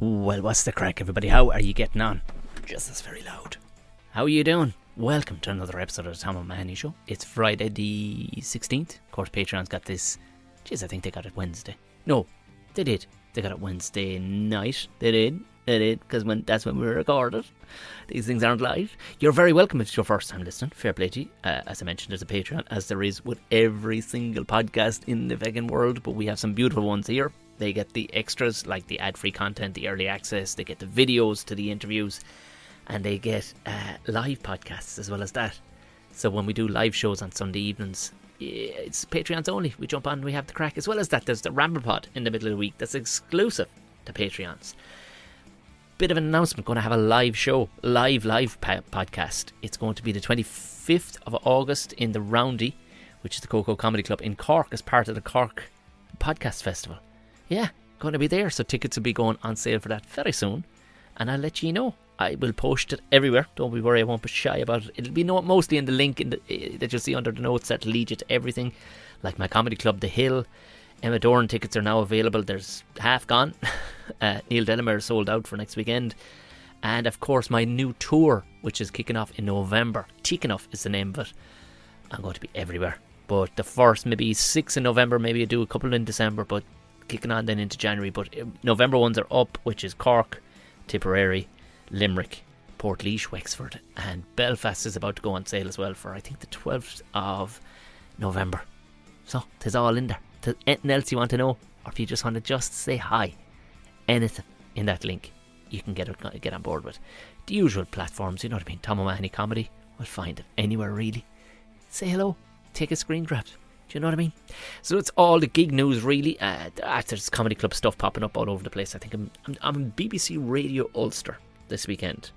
Well, what's the crack, everybody? How are you getting on? Just that's very loud. How are you doing? Welcome to another episode of the Tom O'Mahony Show. It's Friday the 16th. Of course, Patreon's got this. Jeez, I think they got it Wednesday. No, they did. They got it Wednesday night. They did. They did, because when that's when we recorded. These things aren't live. You're very welcome if it's your first time listening. Fair play to you. Uh, as I mentioned, there's a Patreon, as there is with every single podcast in the vegan world, but we have some beautiful ones here. They get the extras, like the ad free content, the early access, they get the videos to the interviews, and they get uh, live podcasts as well as that. So when we do live shows on Sunday evenings, it's Patreons only. We jump on, we have the crack. As well as that, there's the Ramble Pod in the middle of the week that's exclusive to Patreons. Bit of an announcement going to have a live show, live, live podcast. It's going to be the 25th of August in the Roundy, which is the Coco Comedy Club in Cork as part of the Cork Podcast Festival. Yeah, going to be there. So tickets will be going on sale for that very soon. And I'll let you know. I will post it everywhere. Don't be worried, I won't be shy about it. It'll be no, mostly in the link in the, uh, that you'll see under the notes that lead you to everything. Like my comedy club, The Hill. Emma Doran tickets are now available. There's half gone. uh, Neil Delamere sold out for next weekend. And of course, my new tour, which is kicking off in November. Enough is the name of it. I'm going to be everywhere. But the first, maybe 6 in November, maybe I do a couple in December, but kicking on then into January. But uh, November ones are up, which is Cork, Tipperary, Limerick, Port Wexford, and Belfast is about to go on sale as well for I think the 12th of November. So, tis all in there. Tis anything else you want to know, or if you just want to just say hi, anything in that link, you can get get on board with. The usual platforms, you know what I mean? Tom O'Mahony Comedy, we'll find it anywhere really. Say hello, take a screen grab. Do you know what I mean? So it's all the gig news, really. Uh, there's comedy club stuff popping up all over the place. I think I'm, I'm, I'm on BBC Radio Ulster this weekend.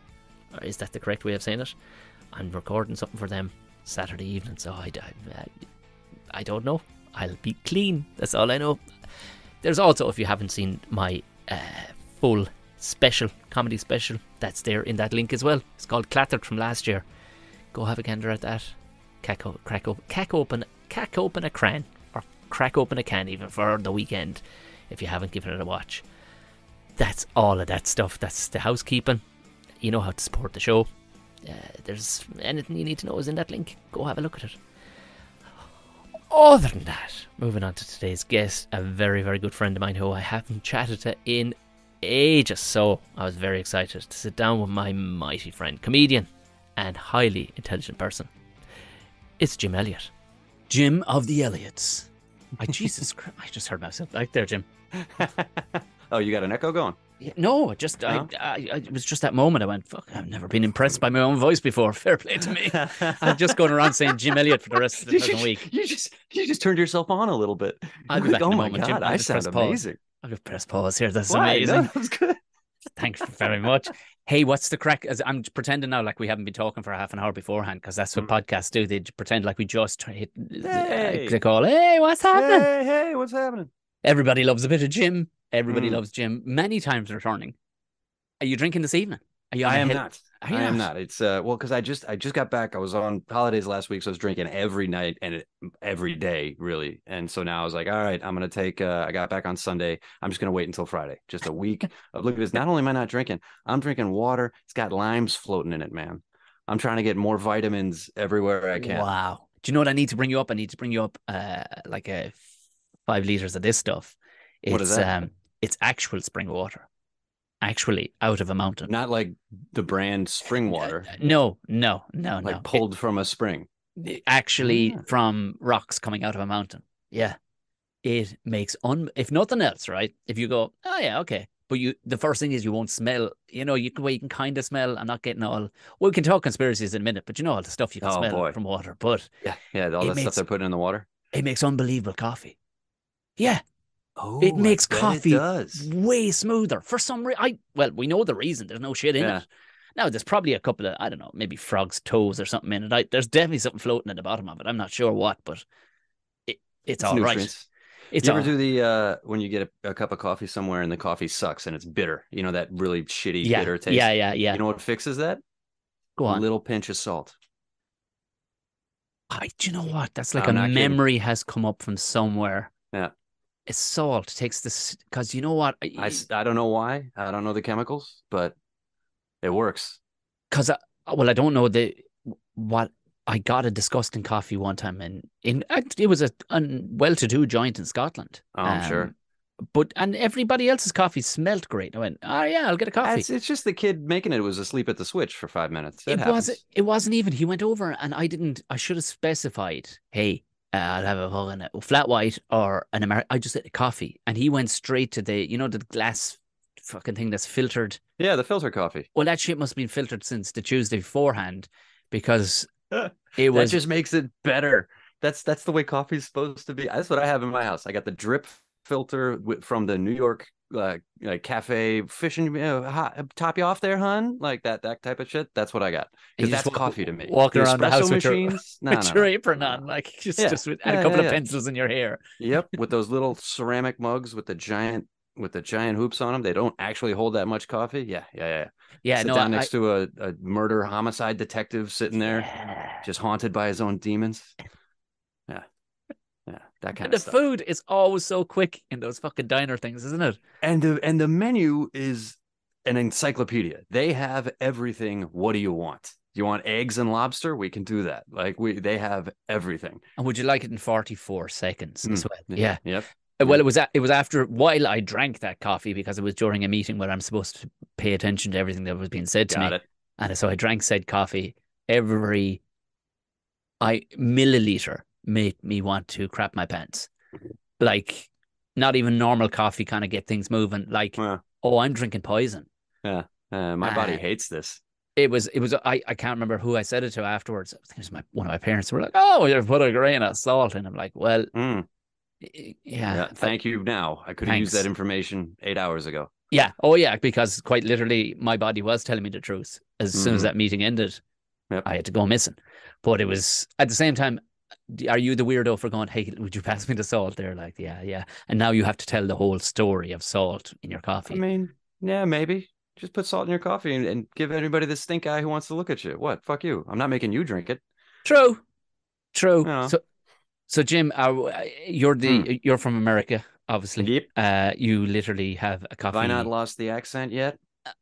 Or is that the correct way of saying it? I'm recording something for them Saturday evening, so I, I, I don't know. I'll be clean. That's all I know. There's also, if you haven't seen my uh, full special, comedy special, that's there in that link as well. It's called Clattered from last year. Go have a gander at that. Crack, crack, crack open crack open a can or crack open a can even for the weekend if you haven't given it a watch. That's all of that stuff. That's the housekeeping. You know how to support the show. Uh, there's anything you need to know is in that link. Go have a look at it. Other than that, moving on to today's guest, a very, very good friend of mine who I haven't chatted to in ages. So I was very excited to sit down with my mighty friend, comedian, and highly intelligent person. It's Jim Elliott. Jim of the Elliots. I, Jesus Christ, I just heard myself Right there, Jim. oh, you got an echo going? Yeah, no, just I, uh-huh. I, I, it was just that moment. I went, "Fuck! I've never been impressed by my own voice before." Fair play to me. I'm just going around saying Jim Elliott for the rest of the week. You just you just turned yourself on a little bit. I'll be back oh in a oh my moment, god, Jim. I sound amazing. I'll just press pause here. That's Why? amazing. No, that was good. Thanks very much. Hey, what's the crack? As I'm pretending now like we haven't been talking for half an hour beforehand because that's what Mm. podcasts do. They pretend like we just hit Hey. uh, click. Hey, what's happening? Hey, hey, what's happening? Everybody loves a bit of Jim. Everybody Mm. loves Jim. Many times returning. Are you drinking this evening? On am hit- not. I am not. It's uh well because I just I just got back. I was on holidays last week, so I was drinking every night and it, every day really. And so now I was like, all right, I'm gonna take. uh I got back on Sunday. I'm just gonna wait until Friday. Just a week of look at this. Not only am I not drinking, I'm drinking water. It's got limes floating in it, man. I'm trying to get more vitamins everywhere I can. Wow. Do you know what I need to bring you up? I need to bring you up uh like a five liters of this stuff. It's What is that? um it's actual spring water. Actually out of a mountain. Not like the brand spring water, Uh, no, no, no, like no. pulled from a spring. Actually Ah. from rocks coming out of a mountain. Yeah. It makes un if nothing else, right? If you go, oh yeah, okay. But you the first thing is you won't smell, you know, you can well, you can kind of smell. I'm not getting all well, we can talk conspiracies in a minute, but you know all the stuff you can Oh, smell boy. from water. But Yeah, yeah, all the makes- stuff they're putting in the water. it makes unbelievable coffee. Yeah. Oh, It makes coffee It does. way smoother for some reason. I well, we know the reason. There's no shit in Yeah. it. Now there's probably a couple of I don't know, maybe frogs' toes or something in it. I, there's definitely something floating at the bottom of it. I'm not sure what, but it, it's, It's all right. nutrients. It's you all do the uh when you get a, a cup of coffee somewhere and the coffee sucks and it's bitter? You know that really shitty yeah, bitter taste. yeah, yeah, yeah. You know what fixes that? Go on. A little pinch of salt. I, do you know what? That's like I'm a not kidding. memory has come up from somewhere. Yeah. Salt takes this because you know what? I, I don't know why. I don't know the chemicals, but it works. because I, well, I don't know the what I got a disgusting coffee one time in in it was a, a well-to-do joint in Scotland. Oh, I'm sure. Um, But and everybody else's coffee smelled great. I went, oh yeah, I'll get a coffee. It's, it's just the kid making it was asleep at the switch for five minutes. It, it was it wasn't even. He went over and I didn't. I should have specified. Hey, uh, I'll have a flat white or an American. I just a coffee, and he went straight to the you know the glass fucking thing that's filtered. Yeah, the filter coffee. Well, that shit must have been filtered since the Tuesday beforehand because it was. That just makes it better. That's that's the way coffee's supposed to be. That's what I have in my house. I got the drip filter from the New York uh, uh, cafe fishing uh, hot, top you off there, hun. Like that that type of shit. That's what I got. Because that's wa- coffee to me. walking The around the house with your- machines. no, with no, your apron no. on, like just Yeah. just with Yeah, a couple yeah, of pencils in your hair. Yep, with those little ceramic mugs with the giant with the giant hoops on them. They don't actually hold that much coffee. Yeah, yeah, yeah. Yeah, Sit no, down I, next to a, a murder homicide detective sitting there, just haunted by his own demons. Yeah, yeah, that kind And the stuff. food is always so quick in those fucking diner things, isn't it? and the and the menu is an encyclopedia. They have everything. What do you want? You want eggs and lobster? We can do that. Like we, they have everything. And would you like it in forty four seconds as Mm, well? Yeah. Yep. Uh, Well, it was a, it was after while I drank that coffee because it was during a meeting where I'm supposed to pay attention to everything that was being said to Got me, it. and so I drank said coffee. Every I milliliter made me want to crap my pants, like not even normal coffee kind of get things moving. Like Well, oh, I'm drinking poison. uh, my body Uh, hates this. It was it was I, I can't remember who I said it to afterwards. I think it was my one of my parents were like, "Oh, you put a grain of salt," and I'm like, "Well, Mm, yeah. yeah, Thank you. Now I could have used that information eight hours ago. Yeah. Oh, yeah. Because quite literally, my body was telling me the truth. As soon as Mhm. that meeting ended, Yep. I had to go missing. But it was at the same time. D- Are you the weirdo for going? Hey, would you pass me the salt? They're like, yeah, yeah. And now you have to tell the whole story of salt in your coffee. I mean, yeah, maybe. Just put salt in your coffee and, and give anybody the stink eye who wants to look at you. What? Fuck you. I'm not making you drink it. True, true. Yeah. So, so Jim, uh, you're the you're from America, obviously. Yep. Uh, you literally have a coffee. Have I not lost the accent yet?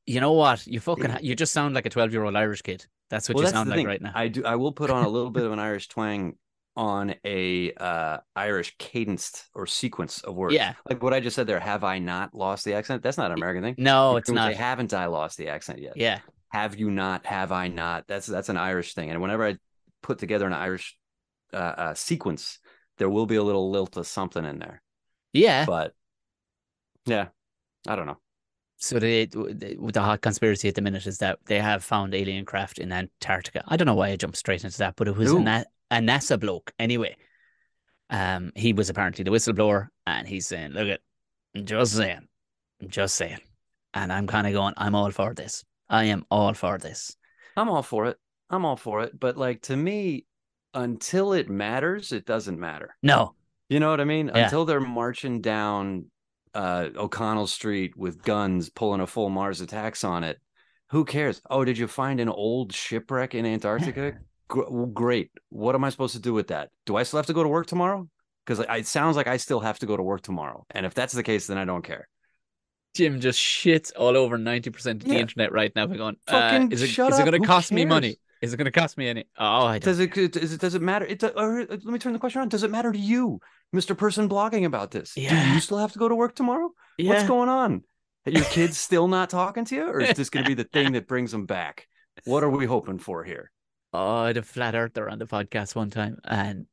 You know what? You fucking ha- you just sound like a twelve year old Irish kid. That's what well, you that's sound like thing. right now. I do. I will put on a little bit of an Irish twang on a uh Irish cadenced or sequence of words. yeah. Like what I just said there. Have I not lost the accent? That's not an American thing. No, it's not. Say, haven't I lost the accent yet? Yeah. Have you not? Have I not? That's that's an Irish thing. And whenever I put together an Irish uh, uh sequence, there will be a little lilt of something in there. Yeah. But yeah, I don't know. So the, the the hot conspiracy at the minute is that they have found alien craft in Antarctica. I don't know why I jumped straight into that, but it was a, Who? A NASA bloke anyway. Um, he was apparently the whistleblower, and he's saying, "Look at, I'm just saying, I'm just saying," and I'm kind of going, "I'm all for this. I am all for this." I'm all for it. I'm all for it. But like to me, until it matters, it doesn't matter. No, You know what I mean? Yeah. Until they're marching down uh, O'Connell Street with guns, pulling a full Mars attacks on it. Who cares? Oh, did you find an old shipwreck in Antarctica? Great. What am I supposed to do with that? Do I still have to go to work tomorrow? Because it sounds like I still have to go to work tomorrow. And if that's the case, then I don't care. Jim just shits all over ninety percent of the Yeah. internet right now. By going, uh, is it is it going to cost me money? Is it going to cost me any? Oh, I don't. Does it, does it does it matter? It or uh, let me turn the question around. Does it matter to you, Mr. Person blogging about this? Do you still have to go to work tomorrow? yeah. What's going on? Are your kids still not talking to you, or is this going to be the thing that brings them back? What are we hoping for here? Oh, had a flat earther on the podcast one time, and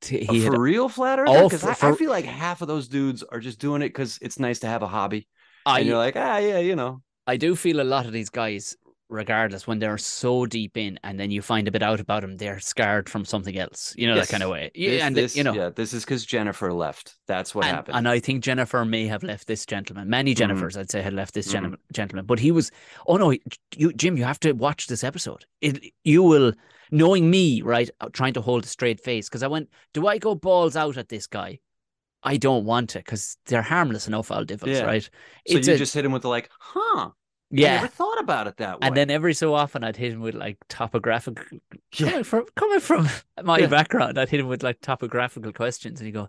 t- he had for real flat earther? Oh, Because for- I, I feel like half of those dudes are just doing it because it's nice to have a hobby, I, and you're like, ah, yeah, you know, I do feel a lot of these guys, regardless, when they're so deep in, and then you find a bit out about them, they're scarred from something else. You know Yes. that kind of way. Yeah, this, and this- you know, yeah, this is because Jennifer left. That's what and, happened. and I think Jennifer may have left this gentleman. Many Mhm. Jennifers, I'd say, had left this Mhm. gentleman, gentleman. But he was. Oh no, you, Jim, you have to watch this episode. It, you will, knowing me, right, uh, trying to hold a straight face, because I went, do I go balls out at this guy? I don't want to, because they're harmless enough, old devils, Yeah. right? so It's you a- just hit him with the like, huh? I yeah. never thought about it that way. And then every so often I'd hit him with like topographical Yeah. coming from coming from my Yeah. background, I'd hit him with like topographical questions and he'd go,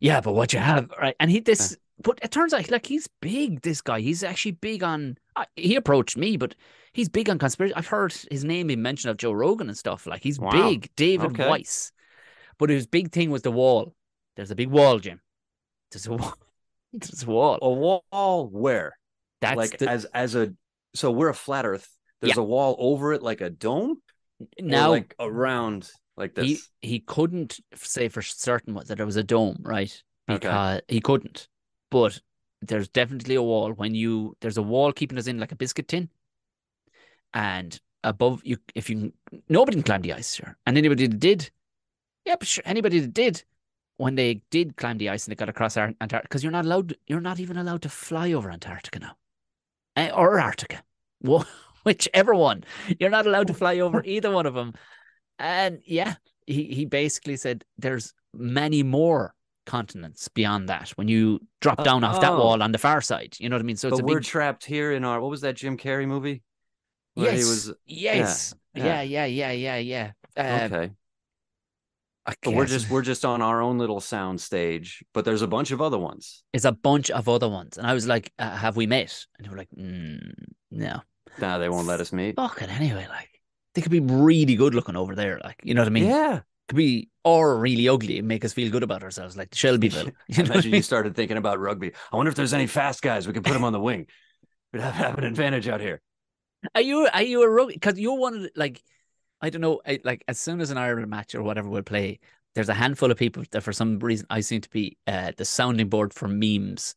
Yeah, but what you have, right? And he this, but it turns out like he's big. This guy, he's actually big on. Uh, he approached me, but he's big on conspiracy. I've heard his name being mentioned of Joe Rogan and stuff. Like he's Wow. big, David Okay. Weiss. But his big thing was the wall. There's a big wall, Jim. There's a wall. There's a wall. A wall where? That's like the, as as a so we're a flat Earth. There's Yeah. a wall over it like a dome. Now like around like this. he he couldn't say for certain what that there was a dome, right? Okay. Because he couldn't. But there's definitely a wall when you there's a wall keeping us in like a biscuit tin, and above you, if you nobody can climb the ice, sure, and anybody that did, yeah, sure, anybody that did. When they did climb the ice and they got across Ar- Antarctica, because you're not allowed, you're not even allowed to fly over Antarctica now, or Arctica, whichever one. You're not allowed to fly over either one of them. And yeah, he, he basically said there's many more continents beyond that when you drop Uh, down off that oh. wall on the far side. You know what I mean? So it's but a we're big trapped here in our what was that Jim Carrey movie? Where yes, he was yes, yeah. yeah, yeah, yeah, yeah, yeah. Uh, okay. But we're just we're just on our own little sound stage, but there's a bunch of other ones. It's a bunch of other ones, and I was like, uh, "Have we met?" And they were like, mm, "No." Nah, they won't let us meet. Fucking anyway, like they could be really good looking over there, like you know what I mean? yeah. Could be or really ugly and make us feel good about ourselves, like Shelbyville. You know Imagine you started thinking about rugby. I wonder if there's any fast guys we could put them on the wing. We'd have, have an advantage out here. Are you are you a rugby? Because you're one of the, like, I don't know, I, like as soon as an Ireland match or whatever will play, there's a handful of people that for some reason I seem to be uh, the sounding board for memes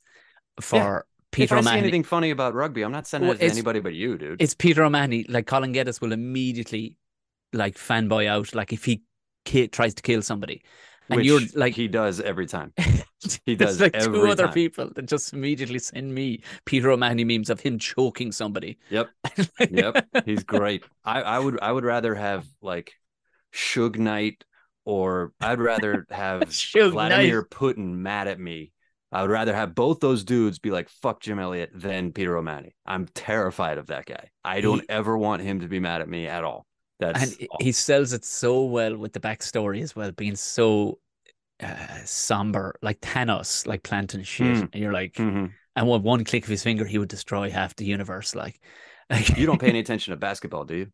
for Peter if I see O'Mahony. anything funny about rugby, I'm not sending Well, it to anybody but you, dude. It's Peter O'Mahony. Like Colin Geddes will immediately like fanboy out, like if he ki- tries to kill somebody, and you're like he does every time. He does like two other time. people that just immediately send me Peter O'Mahony memes of him choking somebody. Yep. Yep. He's great. I, I would I would rather have like Suge Knight or I'd rather have Vladimir Putin mad at me. I would rather have both those dudes be like, fuck Jim Elliott than Peter O'Mahony. I'm terrified of that guy. I don't He- ever want him to be mad at me at all. That's and he sells it so well with the backstory as well, being so uh, somber, like Thanos, like planting shit, Mm. and you're like, Mhm. and with one click of his finger, he would destroy half the universe. Like, you don't pay any attention to basketball, do you?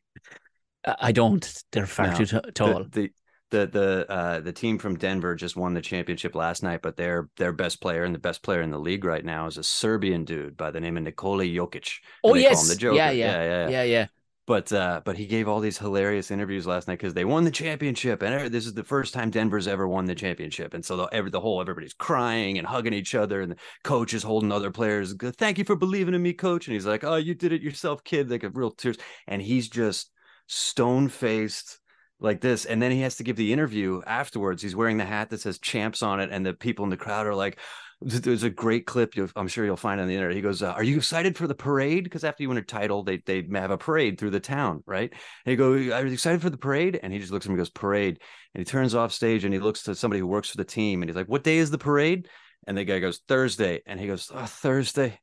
I don't. They're far No. too t- tall. The, the the the uh the team from Denver just won the championship last night, but their their best player and the best player in the league right now is a Serbian dude by the name of Nikola Jokic. oh And they call yes, the yeah, yeah, yeah. yeah, yeah. But uh, but he gave all these hilarious interviews last night because they won the championship, and this is the first time Denver's ever won the championship, and so the every the whole everybody's crying and hugging each other, and the coach is holding other players. Thank you for believing in me, coach. And he's like, "Oh, you did it yourself, kid." Like a real tears, and he's just stone faced like this, and then he has to give the interview afterwards. He's wearing the hat that says "champs" on it, and the people in the crowd are like. There's a great clip I'm sure you'll find on the internet. He goes, uh, "Are you excited for the parade? Because after you win a title, they they have a parade through the town, right?" And he goes, "Are you excited for the parade?" And he just looks at him and goes, "Parade." And he turns off stage and he looks to somebody who works for the team and he's like, "What day is the parade?" And the guy goes, "Thursday." And he goes, oh, "Thursday.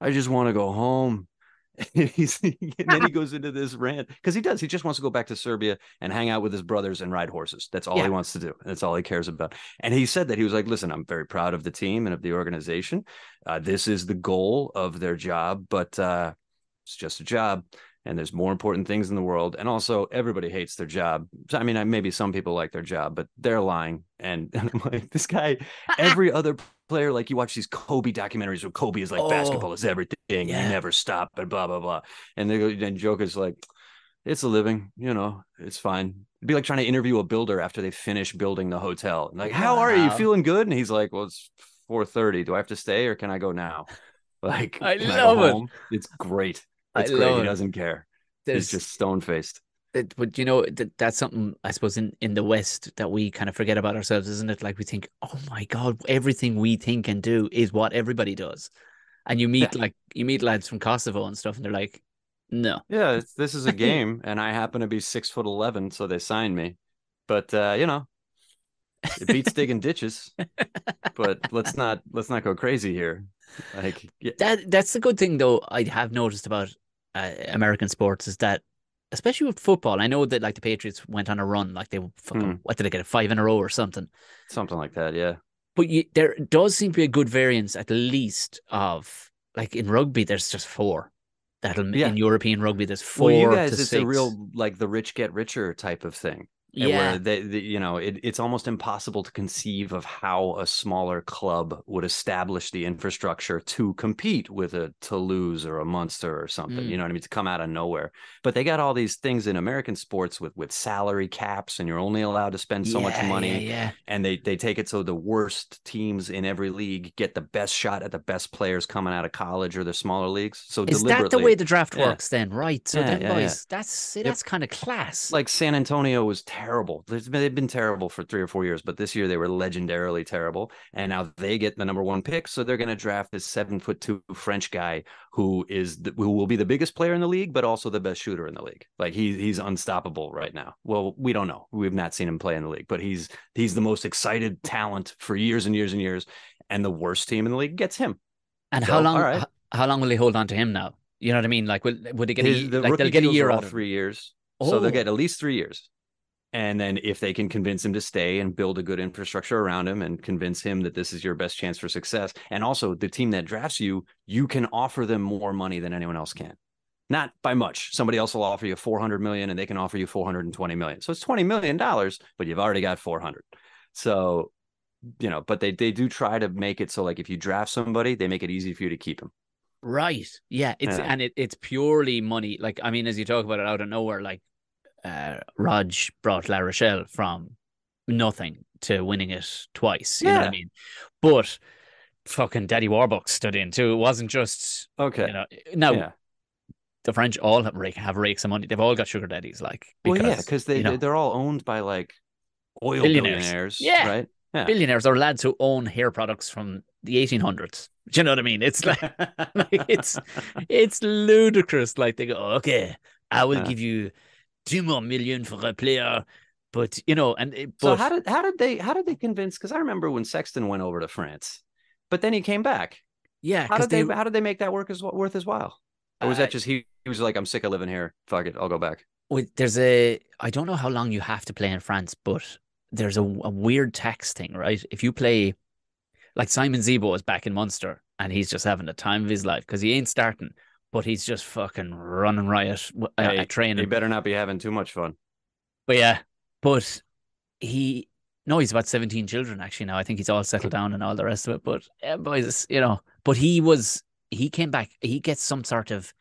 I just want to go home." And he's and then he goes into this rant because he does. He just wants to go back to Serbia and hang out with his brothers and ride horses. That's all Yeah. he wants to do. That's all he cares about. And he said that he was like, "Listen, I'm very proud of the team and of the organization. Uh, this is the goal of their job, but uh, it's just a job." And there's more important things in the world. And also, everybody hates their job. So, I mean, maybe some people like their job, but they're lying. And, and I'm like, this guy, every other player, like you watch these Kobe documentaries where Kobe is like, Oh, basketball is everything. and yeah. You never stop, and blah, blah, blah. And they go, and Joker's like, it's a living, you know, it's fine. It'd be like trying to interview a builder after they finish building the hotel. Like, how are you Wow. feeling good? And he's like, well, it's 4:30. Do I have to stay or can I go now? Like, I love go it. home? It's great. I It's great. love He doesn't care. There's He's just stone faced. but you know that that's something I suppose in in the West that we kind of forget about ourselves, isn't it? Like we think, oh my god, everything we think and do is what everybody does, and you meet like you meet lads from Kosovo and stuff, and they're like, no, Yeah, it's, this is a game, and I happen to be six foot eleven, so they signed me. But uh, you know, it beats digging ditches. But let's not let's not go crazy here. Like, yeah, that that's the good thing though. I have noticed about uh, American sports is that. Especially with football, I know that like the Patriots went on a run, like they fucking Hmm. what did they get a five in a row or something. something like that. Yeah, But you, there does seem to be a good variance, at least of like in rugby. There's just four. That'll Yeah. in European rugby. There's four. well, you guys, to it's six. a real like the rich get richer type of thing. Yeah. where they, the you know it, it's almost impossible to conceive of how a smaller club would establish the infrastructure to compete with a Toulouse or a Munster or something. Mm. You know what I mean? To come out of nowhere, but they got all these things in American sports with with salary caps, and you're only allowed to spend so much money. Yeah, yeah. And they they take it so the worst teams in every league get the best shot at the best players coming out of college or the smaller leagues. So Is that the way the draft Yeah. works then? Right. So Yeah, yeah, yeah. boys, that's see, Yep. that's kind of class. like San Antonio was terrible. There's been, they've been terrible for three or four years, but this year they were legendarily terrible. And now they get the number one pick, so they're going to draft this seven foot two French guy who is the, who will be the biggest player in the league, but also the best shooter in the league. Like he he's unstoppable right now. Well, we don't know. We've not seen him play in the league, but he's he's the most excited talent for years and years and years. And the worst team in the league gets him. and so, how long? right. How long will they hold on to him now? You know what I mean? Like, will would they get His- a, the like they'll get a year are out all of him? three years. So Oh. they'll get at least three years. And then if they can convince him to stay and build a good infrastructure around him and convince him that this is your best chance for success. And also the team that drafts you, you can offer them more money than anyone else can. Not by much. Somebody else will offer you 400 million and they can offer you 420 million. So it's 20 million dollars, but you've already got 400. So, you know, but they they do try to make it so like if you draft somebody, they make it easy for you to keep them. Right. Yeah. It's Yeah. and it, it's purely money. Like I mean, as you talk about it out of nowhere, like uh ROG brought La Rochelle from nothing to winning it twice. You know what I mean? But fucking Daddy Warbucks stood in too. It wasn't just Okay. you know now yeah. the French all have rake have rakes of money. They've all got sugar daddies, like Well, because yeah, because they you know, they're all owned by like oil Billionaires. billionaires, Yeah. right? Yeah. billionaires or lads who own hair products from the 1800s. Do you know what I mean? It's like like, it's it's ludicrous. Like they go, okay, I will Yeah. give you two more million for a player, but you know, and it- so but how did how did they how did they convince? Because I remember when Sexton went over to France, but then he came back. yeah, how did they, how did they make that work as worth his while? Or was Uh, that just he, he was like, I'm sick of living here. Fuck it, I'll go back. Wait, there's a I don't know how long you have to play in France, but there's a, a weird tax thing, right? If you play like Simon Zebo is back in Munster and he's just having the time of his life because he ain't starting, but he's just fucking running riot uh, Hey, at training. He better not be having too much fun. But yeah, but he no, he's about seventeen children actually now. I think he's all settled down and all the rest of it. But yeah, boys, you know, but he was he came back. He gets some sort of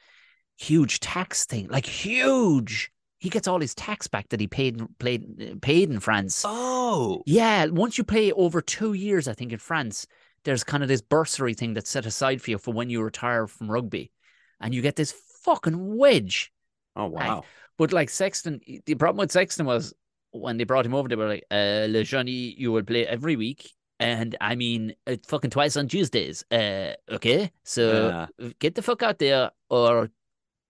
huge tax thing, like huge. He gets all his tax back that he paid paid paid in France. Oh, Yeah, once you play over two years, I think in France, there's kind of this bursary thing that's set aside for you for when you retire from rugby, and you get this fucking wedge. oh wow. But like Sexton, the problem with Sexton was when they brought him over, they were like, uh, Le Johnny, you will play every week. And I mean, uh, fucking twice on Tuesdays. Uh, okay. So get the fuck out there or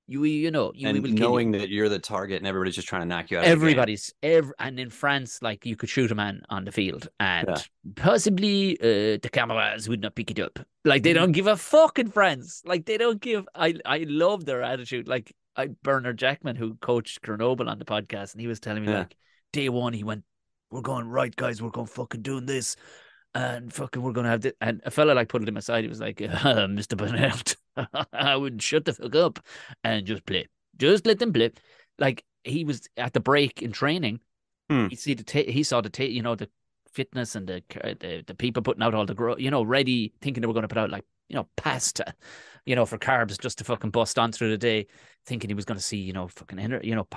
you, you know, you, and will kill you. knowing that you're the target and everybody's just trying to knock you out. of the game. Everybody's every, and in France, like you could shoot a man on the field, and Yeah. possibly uh, the cameras would not pick it up. Like Mm-hmm. they don't give a fuck in France. Like they don't give. I I love their attitude. Like I Bernard Jackman, who coached Grenoble on the podcast, and he was telling me Yeah. like day one, he went, "We're going right, guys. We're going fucking doing this." And fucking, we're gonna have this. And a fella like put him aside. He was like, uh, "Mr. Bernard, I would shut the fuck up and just play. Just let them play." Like he was at the break in training. Hmm. He see the ta- he saw the ta- you know the fitness and the the, the people putting out all the gro- you know ready thinking they were going to put out like you know pasta, you know for carbs just to fucking bust on through the day, thinking he was going to see you know fucking ener- you know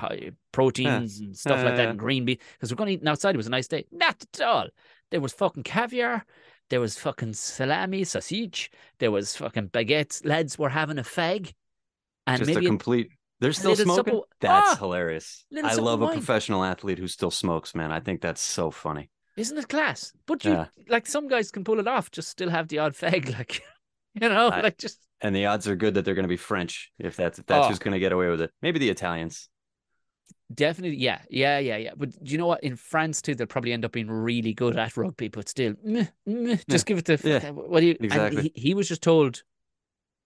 proteins and stuff Yeah, like that yeah. and green beans because we're going to eat outside. It was a nice day. Not at all. There was fucking caviar. There was fucking salami, sausage. There was fucking baguettes. Lads were having a fag, and just maybe a complete. They're still smoking. supple- That's Ah! hilarious. I love a wine. professional athlete who still smokes, man. I think that's so funny. Isn't it class? But you Yeah. like some guys can pull it off, just still have the odd fag, like you know, I- like just And the odds are good that they're going to be French if that's if that's Oh. who's going to get away with it. Maybe the Italians. Definitely, yeah, yeah, yeah, yeah. But do you know what? In France too, they'll probably end up being really good at rugby, but still, meh, meh, just give it to. Yeah, what do you? exactly. he, he was just told,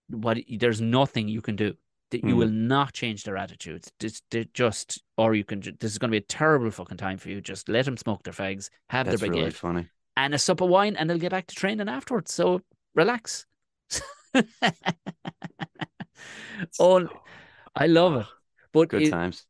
what there's nothing you can do. That you Hmm. will not change their attitudes. Just, just, or you can. This is going to be a terrible fucking time for you. Just let them smoke their fags, have That's their baguette, really funny. and a sup of wine, and they'll get back to training afterwards. So relax. oh, I love it. But Good it- times.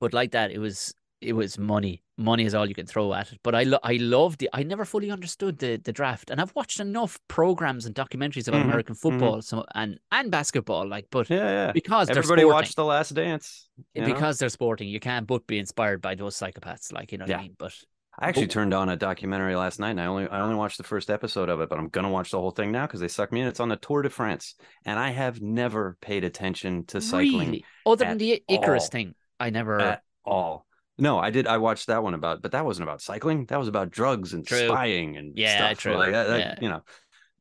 But like that, it was it was money. Money is all you can throw at it. But I lo- I loved the. I never fully understood the the draft, and I've watched enough programs and documentaries about Mhm, American football, so and and basketball. Like, but Yeah, yeah. because Everybody sporting, watched The Last Dance. you know? because they're sporting, you can't but be inspired by those psychopaths. Like, you know what I Yeah. mean? But I actually But- turned on a documentary last night, and I only I only watched the first episode of it, but I'm gonna watch the whole thing now because they suck me in. It's on the Tour de France, and I have never paid attention to cycling really, other than the Icarus all. thing, I never. at all. No, I did. I watched that one about, but that wasn't about cycling. That was about drugs and True. spying and Yeah, stuff. true. Like that, that- Yeah. you know.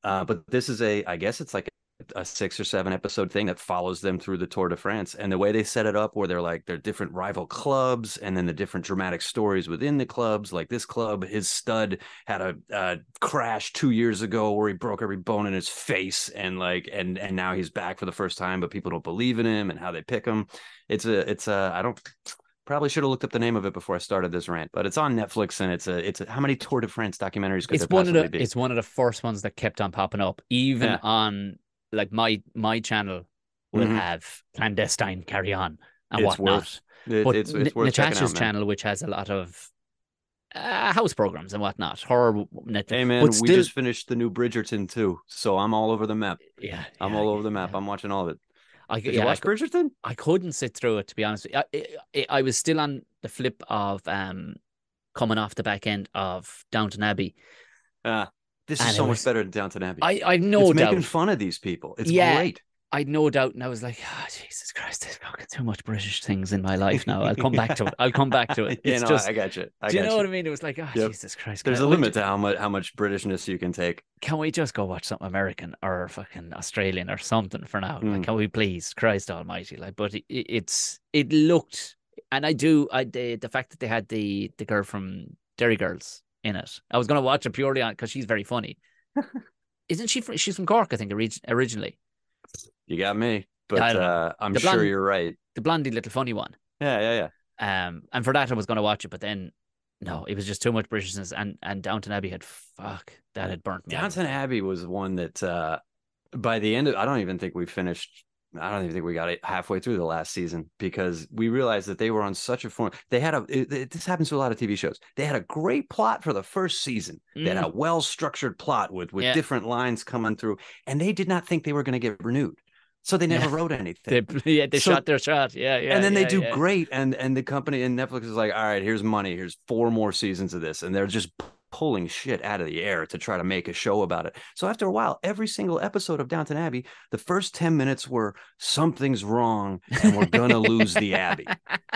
Uh, but this is a, I guess it's like a six or seven episode thing that follows them through the Tour de France, and the way they set it up, where they're like they're different rival clubs, and then the different dramatic stories within the clubs. Like this club, his stud had a uh, crash two years ago where he broke every bone in his face, and like, and and now he's back for the first time, but people don't believe in him, and how they pick him. It's a, it's a, I don't probably should have looked up the name of it before I started this rant, but it's on Netflix and it's a it's a, how many Tour de France documentaries could it's one of the be? it's one of the first ones that kept on popping up. Even Yeah. on like my my channel will Mhm. have clandestine carry on and It's whatnot. worth- It- but it's it's worth Natasha's out, channel, which has a lot of uh, house programs and whatnot, horror net. Hey man, but we just finished the new Bridgerton too, so I'm all over the map. yeah, I'm yeah, all over the map. yeah. I'm watching all of it. I, Did yeah, you watch cou- Bridgerton? I couldn't sit through it to be honest. with you. I, I, I was still on the flip of um coming off the back end of Downton Abbey. Uh, this And is so was- much better than Downton Abbey. I I've no it's doubt. making fun of these people. It's Yeah. great. I'd no doubt, and I was like, oh, Jesus Christ, there's fucking too much British things in my life now. I'll come back to it. I'll come back to it. It's no, just, I got you. I do you know you. what I mean? It was like, oh, Yep. Jesus Christ. There's can a I- limit to how much how much Britishness you can take. Can we just go watch something American or fucking Australian or something for now? Like, Mm. can we please, Christ Almighty? Like, but it, it- it's it looked, and I do, I the, the fact that they had the the girl from Derry Girls in it. I was gonna watch it purely on because she's very funny. Isn't she? From, she's from Cork, I think, orig- originally. You got me, but uh, I'm The sure blonde- you're right. The blondie little funny one. Yeah, yeah, yeah. Um, and for that I was going to watch it, but then no, it was just too much Britishness, and and Downton Abbey had fuck that had burnt me. out. Downton Abbey was one that uh by the end of I don't even think we finished I don't even think we got it halfway through the last season because we realized that they were on such a form. They had a it, it- this happens to a lot of TV shows. They had a great plot for the first season. They had a well structured plot with with Mm. Yeah. different lines coming through, and they did not think they were going to get renewed, so they never Yeah. wrote anything. They, yeah, they So- shot their shot. Yeah, yeah. and then they do yeah. great, and and the company and Netflix is like, all right, here's money, here's four more seasons of this, and they're just pulling shit out of the air to try to make a show about it. So after a while, every single episode of Downton Abbey, the first ten minutes were something's wrong, and we're gonna lose the Abbey.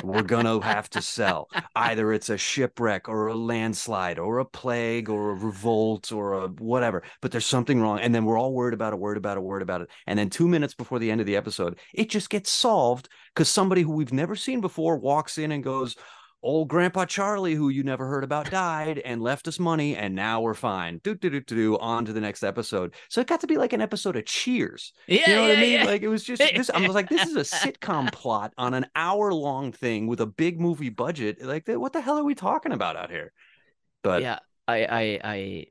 We're gonna have to sell. Either it's a shipwreck or a landslide or a plague or a revolt or a whatever, but there's something wrong. And then we're all worried about it, worried about it, worried about it. And then two minutes before the end of the episode, it just gets solved because somebody who we've never seen before walks in and goes, Old Grandpa Charlie, who you never heard about, died and left us money, and now we're fine. Do do do do do. On to the next episode. So it got to be like an episode of Cheers. Yeah, You know what I yeah, mean? yeah. Like it was just this. I was like, this is a sitcom plot on an hour long thing with a big movie budget. Like, what the hell are we talking about out here? But yeah, I, I, I,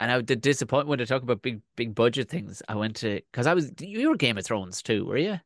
and I the disappointment when they talk about big, big budget things. I went to because I was you were Game of Thrones too, were you?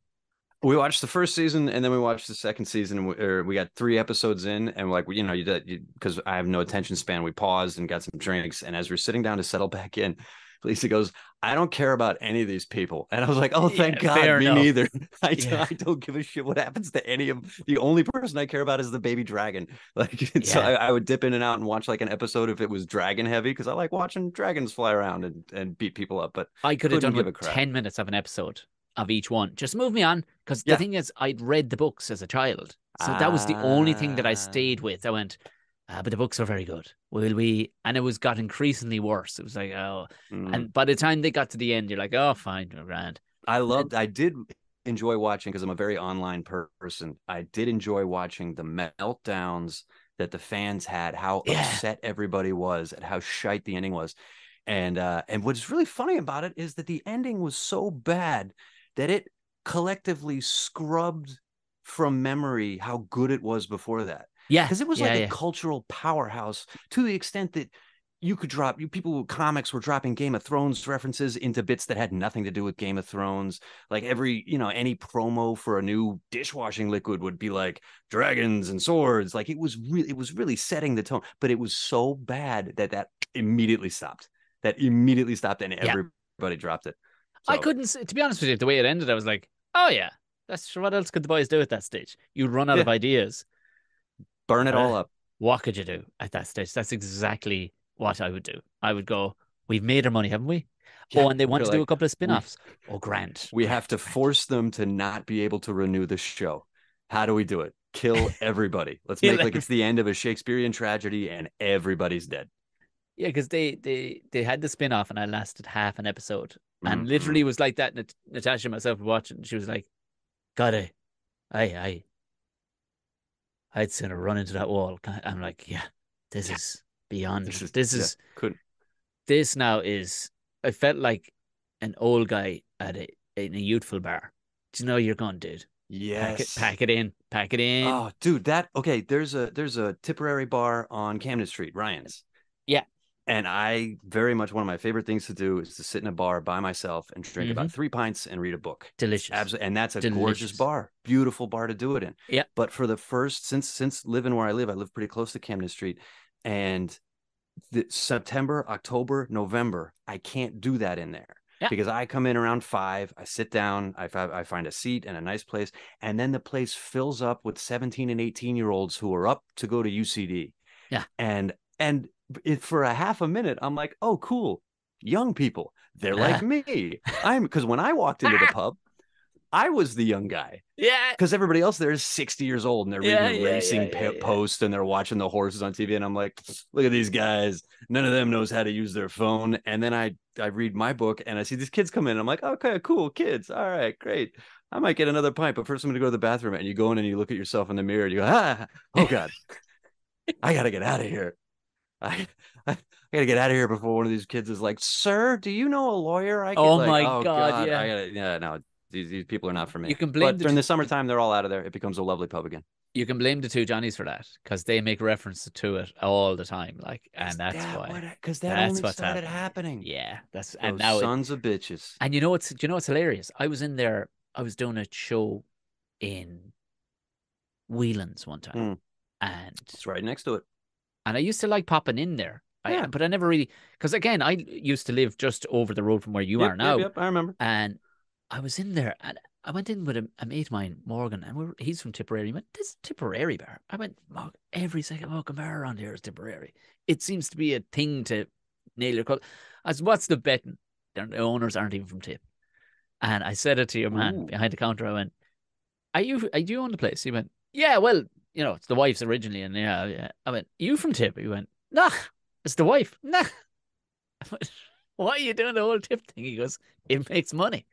We watched the first season and then we watched the second season. and we- Or we got three episodes in, and like you know, you did because I have no attention span. We paused and got some drinks, and as we're sitting down to settle back in. Lisa goes, I don't care about any of these people. And I was like, Oh, thank Yeah, God, me enough. neither. I, don't- Yeah. I don't give a shit what happens to any of the only person I care about is the baby dragon. Like, so I, I would dip in and out and watch like an episode if it was dragon heavy because I like watching dragons fly around and, and beat people up. But I could have done with crap. ten minutes of an episode of each one. Just move me on because Yeah. the thing is, I'd read the books as a child, so that was the only thing that I stayed Ah. with. I went, ah, but the books are very good. Will we? And it was got increasingly worse. It was like, oh, mm. and by the time they got to the end, you're like, oh, fine, grand. I loved. I did enjoy watching because I'm a very online person. I did enjoy watching the meltdowns that the fans had, how Yeah. upset everybody was, at how shite the ending was, and uh, and what's really funny about it is that the ending was so bad that it collectively scrubbed from memory how good it was before that Yeah, because it was yeah, like yeah. a cultural powerhouse to the extent that you could drop you people comics were dropping Game of Thrones references into bits that had nothing to do with Game of Thrones. Like every, you know, any promo for a new dishwashing liquid would be like dragons and swords. Like it was really it was really setting the tone, but it was so bad that that immediately stopped. That immediately stopped and Yeah. everybody dropped it. I couldn't, to be honest with you, the way it ended, I was like, oh yeah, that's what else could the boys do at that stage? You'd run out of ideas. burn it all Uh, up. What could you do at that stage? That's exactly what I would do. I would go, we've made our money, haven't we? Yeah, oh, and they want to do a couple of spin offs. Oh, Grant. We have to force them to not be able to renew the show. How do we do it? Kill everybody. Let's make like it's the end of a Shakespearean tragedy and everybody's dead. Yeah, because they, they, they had the spin off and I lasted half an episode. And Mhm. literally was like that. Nat- Natasha and myself were watching. She was like, God, I, I, I, I'd sooner run into that wall. I'm like, yeah, this Yeah. is beyond. This is- this is couldn't this now is I felt like an old guy at a in a youthful bar. Do you know you're going, dude? Pack it, yes. pack it in, pack it in. Oh, dude, that okay. There's a there's a Tipperary bar on Camden Street, Ryan's. And I very much one of my favorite things to do is to sit in a bar by myself and drink about mm-hmm. three pints and read a book. Delicious. Absolutely, and that's a gorgeous bar, beautiful bar to do it in. Yeah. But for the first since since living where I live, I live pretty close to Camden Street, and the September, October, November, I can't do that in there. Yeah. Because I come in around five, I sit down, I, I find a seat and a nice place, and then the place fills up with 17 and 18 year olds who are up to go to UCD. Yeah. And and it, for a half a minute, I'm like, oh, cool. Young people. They're like me. I'm because when I walked into the pub, I was the young guy Yeah. because everybody else there is 60 years old and they're Yeah, reading yeah, racing yeah, yeah, yeah. post and they're watching the horses on TV. And I'm like, look at these guys. None of them knows how to use their phone. And then I I read my book and I see these kids come in. I'm like, okay, cool, kids. All right, great. I might get another pint, but first I'm gonna go to the bathroom. And you go in and you look at yourself in the mirror and you go, ah, oh God, I gotta get out of here. I, I gotta get out of here before one of these kids is like, sir, do you know a lawyer? I could Oh like, my oh God, yeah. I gotta, yeah, no, these, these people are not for me. You can blame but the during the summertime, they're all out of there. It becomes a lovely pub again. You can blame the two Johnnies for that because they make reference to it all the time. Like, and that's why. because that That's only what's started happening. happening. Yeah, that's Those and now it, sons of bitches. And you know what's you know what's hilarious? I was in there. I was doing a show in Whelan's one time, Mm. and It's right next to it. And I used to like popping in there. I, Yeah. but I never really because again I used to live just over the road from where you Yep, are now, Yep, yep, I remember. and I was in there and I went in with a, a mate of mine, Morgan, and we were, he's from Tipperary. He went, "This is Tipperary bar." I went, "Mog, every second fucking bar around here is Tipperary." It seems to be a thing to nail your call. I said, "What's the betting?" The owners aren't even from Tip. And I said it to your man Ooh. behind the counter. I went, "Are you? Are you own the place?" He went, "Yeah, well, you know, it's the wife's originally." And yeah, yeah. I went, "You from Tip?" He went, "Nah, it's the wife." Nah. I went, Why are you doing the whole Tip thing? He goes, "It makes money.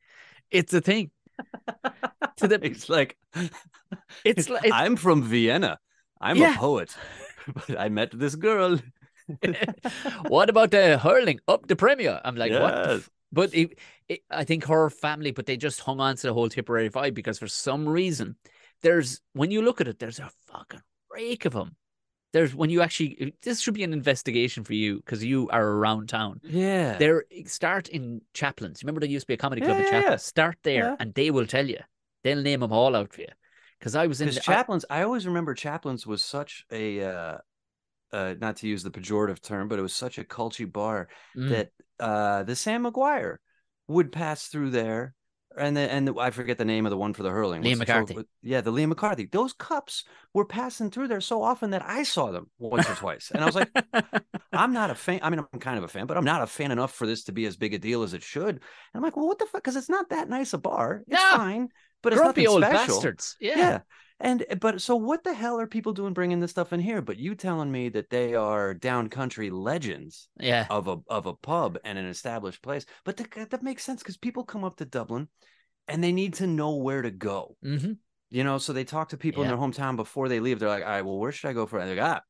It's a thing." To the- It's like It's like I'm from Vienna. I'm Yeah. a poet. but I met this girl. what about the hurling up the Premier? I'm like, what? the Yes. f-" But it, it, I think her family, but they just hung on to the whole Tipperary vibe because for some reason, there's when you look at it, there's a fucking rake of them. There's when you actually, this should be an investigation for you because you are around town. Yeah. There, start in Chaplins. Remember there used to be a comedy club Yeah, in Chaplins. yeah. Start there, Yeah. and they will tell you. They'll name them all out for you. Because I was in the, I- chaplins, I, always remember chaplins was such a, uh, uh, not to use the pejorative term, but it was such a culty bar Mm. that uh, the Sam Maguire would pass through there. And the, and the, I forget the name of the one for the hurling. Liam McCarthy. yeah, the Liam McCarthy. Those cups were passing through there so often that I saw them once or twice. And I was like, I'm not a fan. I mean, I'm kind of a fan, but I'm not a fan enough for this to be as big a deal as it should. And I'm like, well, what the fuck? Because it's not that nice a bar. It's No. fine, but it's grumpy nothing old special. bastards. Yeah. Yeah. And but so what the hell are people doing bringing this stuff in here? But you telling me that they are down country legends Yeah. of a of a pub and an established place. But that, that makes sense because people come up to Dublin and they need to know where to go. Mm-hmm. You know, so they talk to people in their hometown before they leave. They're like, all right, well, where should I go for? And they're like, ah,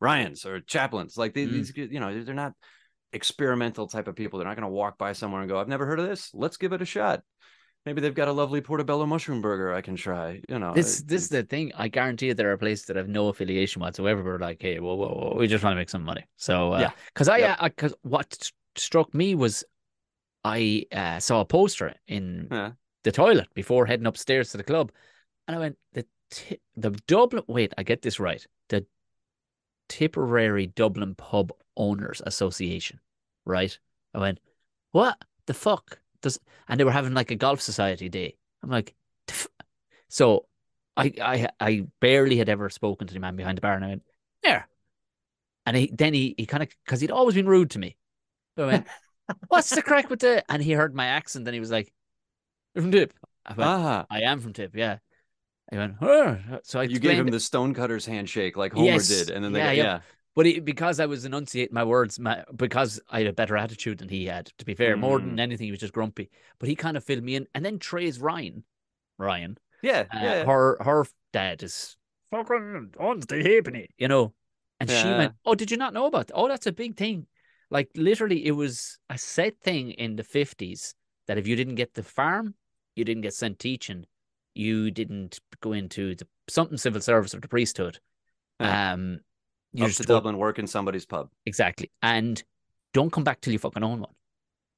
Ryan's or Chaplin's. Like they, Mm. these, you know, they're not experimental type of people. They're not going to walk by somewhere and go, I've never heard of this. Let's give it a shot. Maybe they've got a lovely portobello mushroom burger I can try. You know, This this is the thing. I guarantee you there are places that have no affiliation whatsoever. We're like, hey, whoa, whoa, whoa, we just want to make some money. So uh, Yeah. because I, Yep. because what struck me was I uh, saw a poster in Yeah. the toilet before heading upstairs to the club, and I went the ti- the Dublin. Wait, I get this right. The Tipperary Dublin Pub Owners Association, right? I went, what the fuck does? And they were having like a golf society day. I'm like, "The f-" so I I I barely had ever spoken to the man behind the bar, and I went there, and he then he he kind of because he'd always been rude to me. So I went, what's the crack with the? And he heard my accent, and he was like, "You're from Tip." I went, Ah, I am from Tip, yeah. He went, oh. so I you gave him the stonecutters handshake like Homer Yes. did, and then they Yeah, got, yeah. yeah. But he, because I was enunciating my words, my, because I had a better attitude than he had, to be fair, more than Mm. anything, he was just grumpy. But he kind of filled me in. And then Trey's Ryan, Ryan, Yeah, uh, yeah. her her dad is fucking owns the halfpenny, you know. And she went, "Oh, did you not know about? That? Oh, that's a big thing. Like literally, it was a set thing in the fifties that if you didn't get the farm, you didn't get sent teaching, you didn't go into the something civil service or the priesthood. Yeah. Um, you Up just to go- Dublin, work in somebody's pub. Exactly. And don't come back till you fucking own one.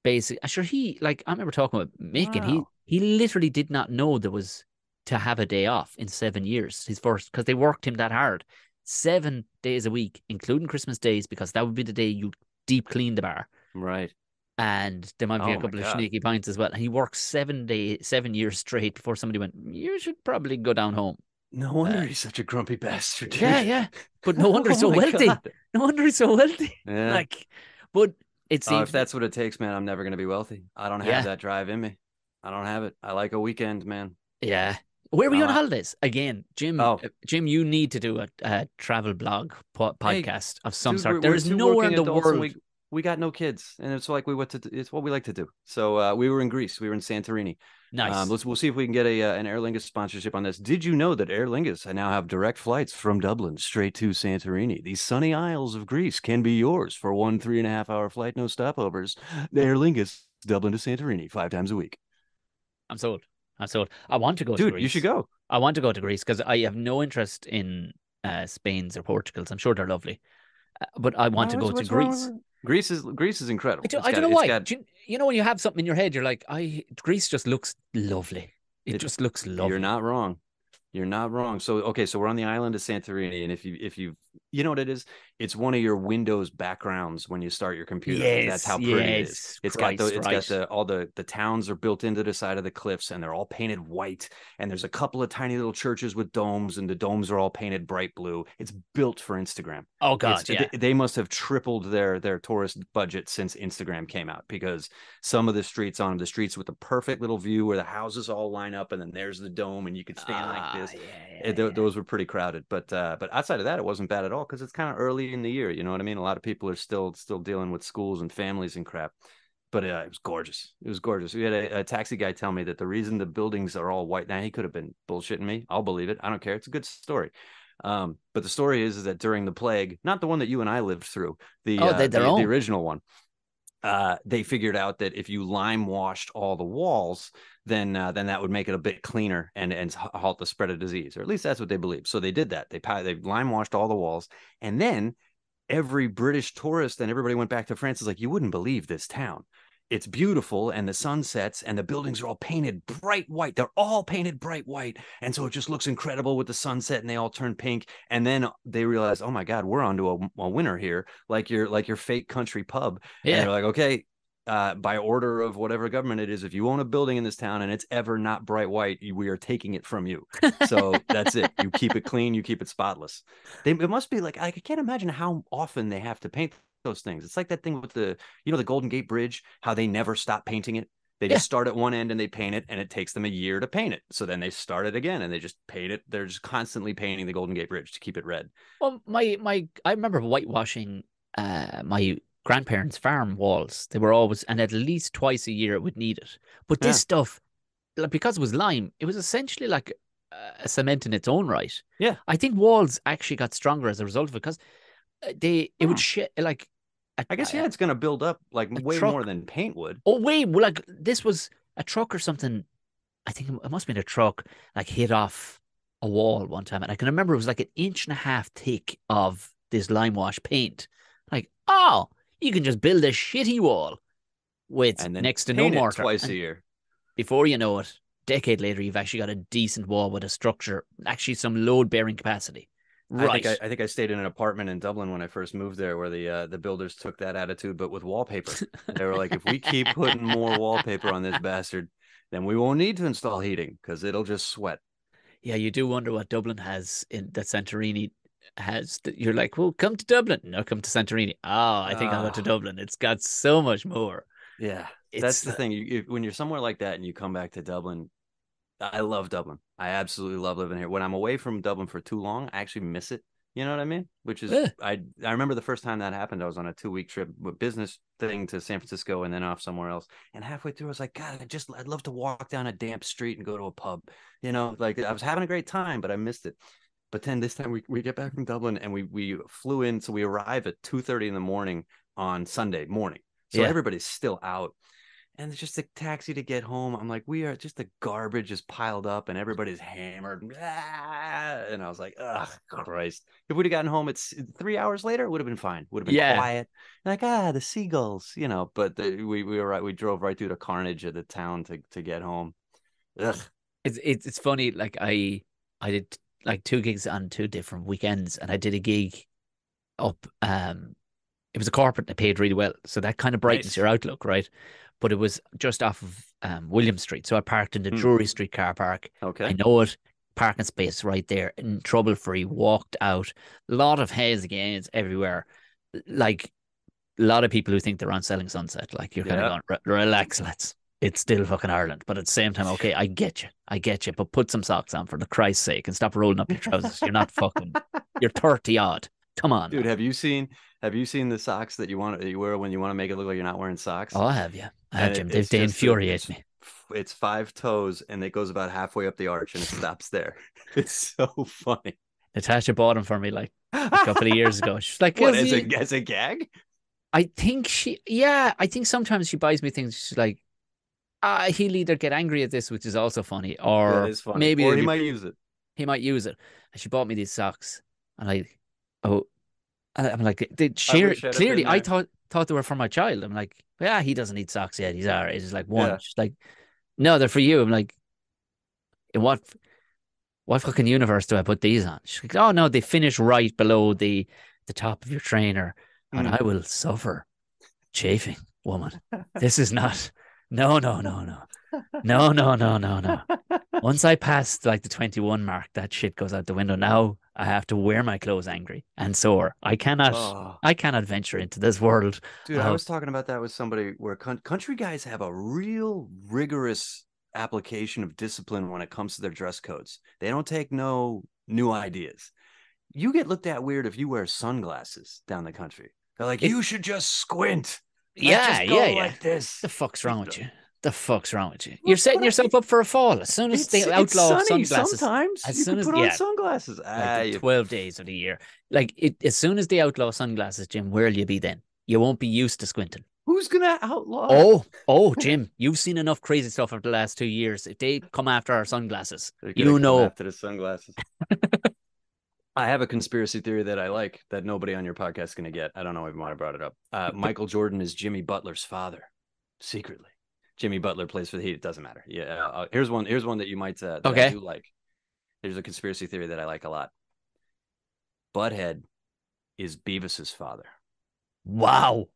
Basically, sure he like I remember talking with Mick and he he literally did not know there was to have a day off in seven years. His first because they worked him that hard. Seven days a week, including Christmas days, because that would be the day you deep clean the bar. Right. And there might be Oh a couple of sneaky pints as well. And he worked seven day seven years straight before somebody went, You should probably go down home. No wonder Uh, he's such a grumpy bastard. dude. Yeah, yeah. But no wonder he's Oh so wealthy. God. No wonder he's so wealthy. Yeah. Like but it Oh, seems if that's what it takes, man, I'm never going to be wealthy. I don't have Yeah. that drive in me. I don't have it. I like a weekend, man. Yeah. Where were you on holidays? Again, Jim. Oh. uh, Jim, you need to do a, a travel blog po- Hey, podcast of some Dude, sort. There is nowhere in the world. We, we got no kids, and it's like we what to it's what we like to do. So uh, we were in Greece. We were in Santorini. Nice. Um, let's we'll see if we can get a uh, an Aer Lingus sponsorship on this. Did you know that Aer Lingus now have direct flights from Dublin straight to Santorini? These sunny isles of Greece can be yours for one three and a half hour flight, no stopovers. Aer Lingus, Dublin to Santorini, five times a week. I'm sold. I'm sold. I want to go to Dude, Greece. you should go. I want to go to Greece because I have no interest in uh, Spain's or Portugal's. I'm sure they're lovely, uh, but I want to Oh, go to Greece. wrong Greece. is Greece is incredible. I, do, It's I got- don't know why. got- you, you know when you have something in your head, you're like, I Greece just looks lovely. It, It- just looks lovely. You're not wrong. You're not wrong. So okay, so we're on the island of Santorini, and if you if you you know what it is, it's one of your Windows backgrounds when you start your computer. That's how pretty it is. yes, It's got the Christ, it's right. got the all the the towns are built into the side of the cliffs, and they're all painted white. And there's a couple of tiny little churches with domes, and the domes are all painted bright blue. It's built for Instagram. Oh God, It's- yeah. they, they must have tripled their their tourist budget since Instagram came out because some of the streets on the streets with the perfect little view where the houses all line up and then there's the dome and you could stand like Ah, this. yeah, Eh, yeah, tho- yeah. Those were pretty crowded, but uh, but outside of that, it wasn't bad at all because it's kind of early in the year. You know what I mean? A lot of people are still still dealing with schools and families and crap. But uh, it was gorgeous. It was gorgeous. We had a, a taxi guy tell me that the reason the buildings are all white now he could have been bullshitting me. I'll believe it. I don't care. It's a good story. Um, but the story is, is that during the plague, not the one that you and I lived through, the Oh, uh, the, the original one, uh, they figured out that if you lime washed all the walls, then uh, then that would make it a bit cleaner and and halt the spread of disease, or at least that's what they believe. So they did that. They they lime washed all the walls, and then every British tourist and everybody went back to France. Is like you wouldn't believe this town. It's beautiful, and the sun sets, and the buildings are all painted bright white. They're all painted bright white, and so it just looks incredible with the sunset, and they all turn pink. And then they realize, oh my God, we're onto a, a winner here, like your like your fake country pub. And yeah. they're like, okay, uh, by order of whatever government it is, if you own a building in this town and it's ever not bright white, we are taking it from you. So that's it. You keep it clean, you keep it spotless. They, it must be like I can't imagine how often they have to paint those things. It's like that thing with the you know the Golden Gate Bridge, how they never stop painting it. They Yeah. just start at one end and they paint it, and it takes them a year to paint it. So then they start it again and they just paint it. They're just constantly painting the Golden Gate Bridge to keep it red. Well, my my I remember whitewashing uh my grandparents' farm walls. They were always and at least twice a year it would need it. But this Yeah. stuff, like because it was lime, it was essentially like uh, a cement in its own right. Yeah. I think walls actually got stronger as a result of it because uh, they it would shit like. a- I guess yeah, it's gonna build up like way truck- more than paint would. Oh wait, well, like this was a truck or something I think it must have been a truck like hit off a wall one time, and I can remember it was like an inch and a half thick of this lime wash paint. Like, oh, you can just build a shitty wall with next to no mortar. twice And a year. before you know it, decade later, you've actually got a decent wall with a structure, actually some load bearing capacity. I Right. think I, I think I stayed in an apartment in Dublin when I first moved there, where the uh, the builders took that attitude, but with wallpaper. they were like, if we keep putting more wallpaper on this bastard, then we won't need to install heating because it'll just sweat. yeah, you do wonder what Dublin has in that Santorini has. that You're like, well, come to Dublin. No, come to Santorini. Oh, I think I'll go to Ah. Dublin. It's got so much more. Yeah, It's that's the thing. You, you, when you're somewhere like that and you come back to Dublin, I love Dublin. I absolutely love living here. When I'm away from Dublin for too long, I actually miss it. You know what I mean? Which is Yeah. I I remember the first time that happened. I was on a two week trip, with business thing to San Francisco, and then off somewhere else. And halfway through, I was like, God, I just I'd love to walk down a damp street and go to a pub. You know, like I was having a great time, but I missed it. But then this time we, we get back from Dublin and we we flew in, so we arrive at two thirty in the morning on Sunday morning. So Yeah. everybody's still out. And it's just a taxi to get home. I'm like, we are just the garbage is piled up and everybody's hammered. And I was like, ugh, Christ. If we'd have gotten home, it's three hours later, it would have been fine. Would have been Yeah. quiet. Like, ah, the seagulls, you know. But the, we we were right. We drove right through the carnage of the town to to get home. Ugh. It's it's it's funny. Like I I did like two gigs on two different weekends, and I did a gig up. Um, it was a corporate that paid really well, so that kind of brightens Nice. your outlook, right? But it was just off of um William Street, so I parked in the Hmm. Drury Street car park. Okay. I know it. Parking space right there, in trouble free. Walked out. A lot of haze again everywhere. Like a lot of people who think they're on Selling Sunset. Like you're kind of going, "Re- relax, lads. It's still fucking Ireland, but at the same time, okay, I get you, I get you, but put some socks on for the Christ's sake and stop rolling up your trousers. You're not fucking. You're thirty odd. Come on, Dude, have you seen have you seen the socks that you want that you wear when you want to make it look like you're not wearing socks? Oh, I have you. I have Jim. They, they infuriate me. It's five toes and it goes about halfway up the arch and it stops there. It's so funny. Natasha bought them for me like a couple of years ago. She's like, What "Is as he-" a as a gag? I think she, yeah, I think sometimes she buys me things. She's like, ah, he'll either get angry at this, which is also funny, or is funny. maybe or he might use it. he might use it. And she bought me these socks, and I, oh, I'm like, did she, I'd clearly, I thought thought they were for my child. I'm like, yeah, he doesn't need socks yet. He's all right. He's like one. Yeah. She's like, no, they're for you. I'm like, in what, what fucking universe do I put these on? She's like, oh no, they finish right below the the top of your trainer, and Mm. I will suffer chafing, woman. This is not. No, no, no, no. No, no, no, no, no. Once I pass like the 21 mark, that shit goes out the window. Now I have to wear my clothes angry and sore. I cannot, oh. I cannot venture into this world. Dude, uh, I was talking about that with somebody where con- country guys have a real rigorous application of discipline when it comes to their dress codes. They don't take no new ideas. You get looked at weird if you wear sunglasses down the country. They're like, it, you should just squint. Like, Yeah, just go yeah, yeah. Like this. The fuck's wrong with you? The fuck's wrong with you? Well, You're setting but I- yourself up for a fall. As soon as It's, they it's outlaw sunny sunglasses, sometimes. as you soon can as- put on yeah. sunglasses. Ah, like the you- 12 days of the year, like it, as soon as they outlaw sunglasses, Jim, where'll you be then? You won't be used to squinting. who's gonna outlaw? Oh, oh, Jim, you've seen enough crazy stuff over the last two years. If they come after our sunglasses, you know. after the sunglasses. I have a conspiracy theory that I like that nobody on your podcast is going to get. I don't know even why I brought it up. Uh, Michael Jordan is Jimmy Butler's father, secretly. Jimmy Butler plays for the Heat. It doesn't matter. Yeah. Uh, here's one. Here's one that you might uh, that I Okay. do like. There's a conspiracy theory that I like a lot. Butthead is Beavis's father wow.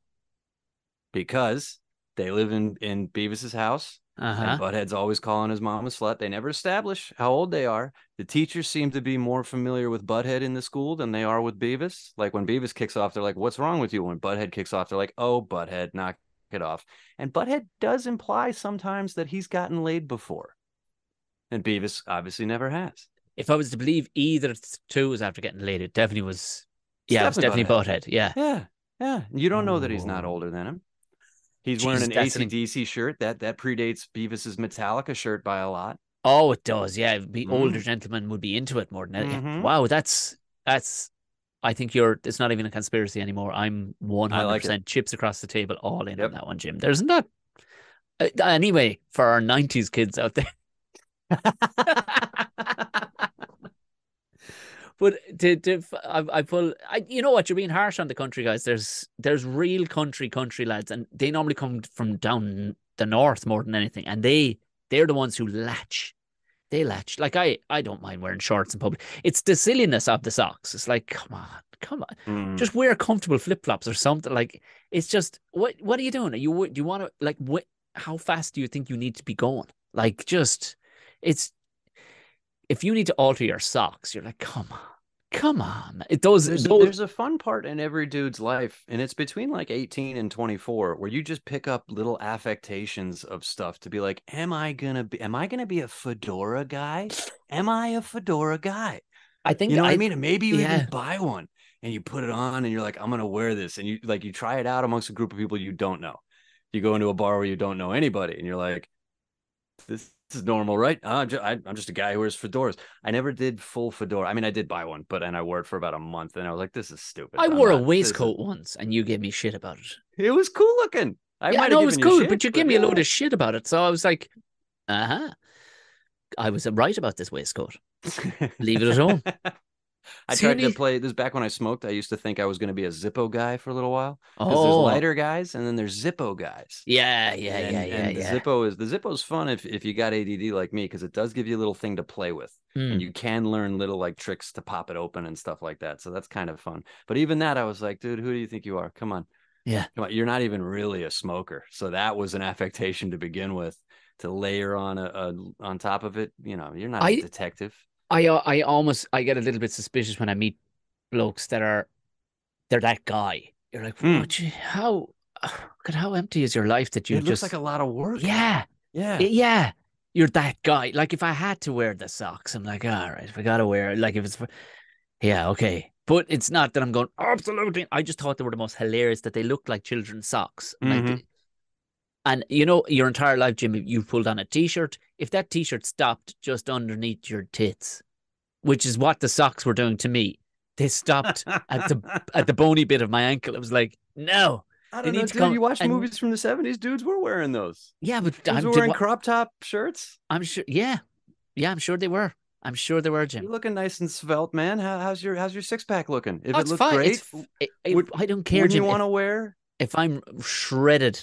because they live in in Beavis's house. Uh huh. And Butthead's always calling his mom a slut. They never establish how old they are. The teachers seem to be more familiar with Butthead in the school than they are with Beavis. Like when Beavis kicks off, they're like, What's wrong with you? When Butthead kicks off, they're like, Oh, Butthead, knock it off. And Butthead does imply sometimes that he's gotten laid before. And Beavis obviously never has. If I was to believe either of the two was after getting laid, it definitely was. Yeah, it was definitely definitely butthead. Yeah. Yeah. Yeah. You don't know that he's not older than him. He's wearing an that's an- ACDC shirt. That that predates Beavis's Metallica shirt by a lot. Oh, it does. Yeah, the older Mhm. gentlemen would be into it more than anything. Mhm. Wow, that's that's. I think you're. It's not even a conspiracy anymore. I'm 100 like percent chips across the table, all in Yep. on that one, Jim. There's not. Uh, anyway, for our '90s kids out there, But to, to I, I pull, I, you know what? You're being harsh on the country guys. There's there's real country country lads, and they normally come from down the north more than anything, and they they're the ones who latch. They latch. Like I I don't mind wearing shorts in public. It's the silliness of the socks. It's like come on, come on, Mm. just wear comfortable flip flops or something. Like it's just what what are you doing? Are you do you want to like what? How fast do you think you need to be going? Like just it's if you need to alter your socks, you're like, come on, come on. It does. there's, those- there's a fun part in every dude's life and it's between like 18 and 24 where you just pick up little affectations of stuff to be like am i gonna be am i gonna be a fedora guy am i a fedora guy I think you know what i mean and maybe you yeah. even buy one and you put it on and you're like i'm gonna wear this and you like you try it out amongst a group of people you don't know you go into a bar where you don't know anybody and you're like this, this is normal right "Ah, I'm, just, I, am just a guy who wears fedoras i never did full fedora i mean i did buy one but and i wore it for about a month and i was like this is stupid I I'm wore a not- is- waistcoat once, and you gave me shit about it. it was cool looking i yeah, know it was cool, shit, but you gave me a load of shit about it. So I was like, uh huh. I was right about this waistcoat. Leave it at home. I tried to play this back when I smoked. I used to think I was going to be a Zippo guy for a little while because there's Oh, lighter guys and then there's Zippo guys. yeah, yeah, and, yeah, yeah, and yeah. the Zippo is the Zippo's fun if if you got ADD like me because it does give you a little thing to play with Hmm. and you can learn little like tricks to pop it open and stuff like that. So that's kind of fun. But even that, I was like, dude, who do you think you are? Come on, Yeah. come on. You're not even really a smoker. So that was an affectation to begin with. To layer on a, a on top of it, you know, you're not a I- detective. I uh, I almost I get a little bit suspicious when I meet blokes that are they're that guy. You're like, what? You, how? God, how empty is your life that you it just looks like a lot of work. yeah. yeah. Yeah, you're that guy. Like if I had to wear the socks, I'm like, all right, if I gotta wear it, like if it's, for... yeah, okay. But it's not that I'm going absolutely. I just thought they were the most hilarious that they looked like children's socks. Like, Mhm. the- and you know, your entire life, Jimmy, you've pulled on a t-shirt. If that t-shirt stopped just underneath your tits, which is what the socks were doing to me, they stopped at the at the bony bit of my ankle. It was like, no, I don't know, need to dude. come you watch and- movies from the seventies, dudes were wearing those. yeah, but Dudes I'm, were wearing what- crop top shirts. I'm sure. Yeah, yeah, I'm sure they were. I'm sure they were, Jim. You're looking nice and svelte, man. How, how's your how's your six pack looking? If Oh, it looks great, it- it- would- I don't care, would Jim. you want to wear? if, I'm shredded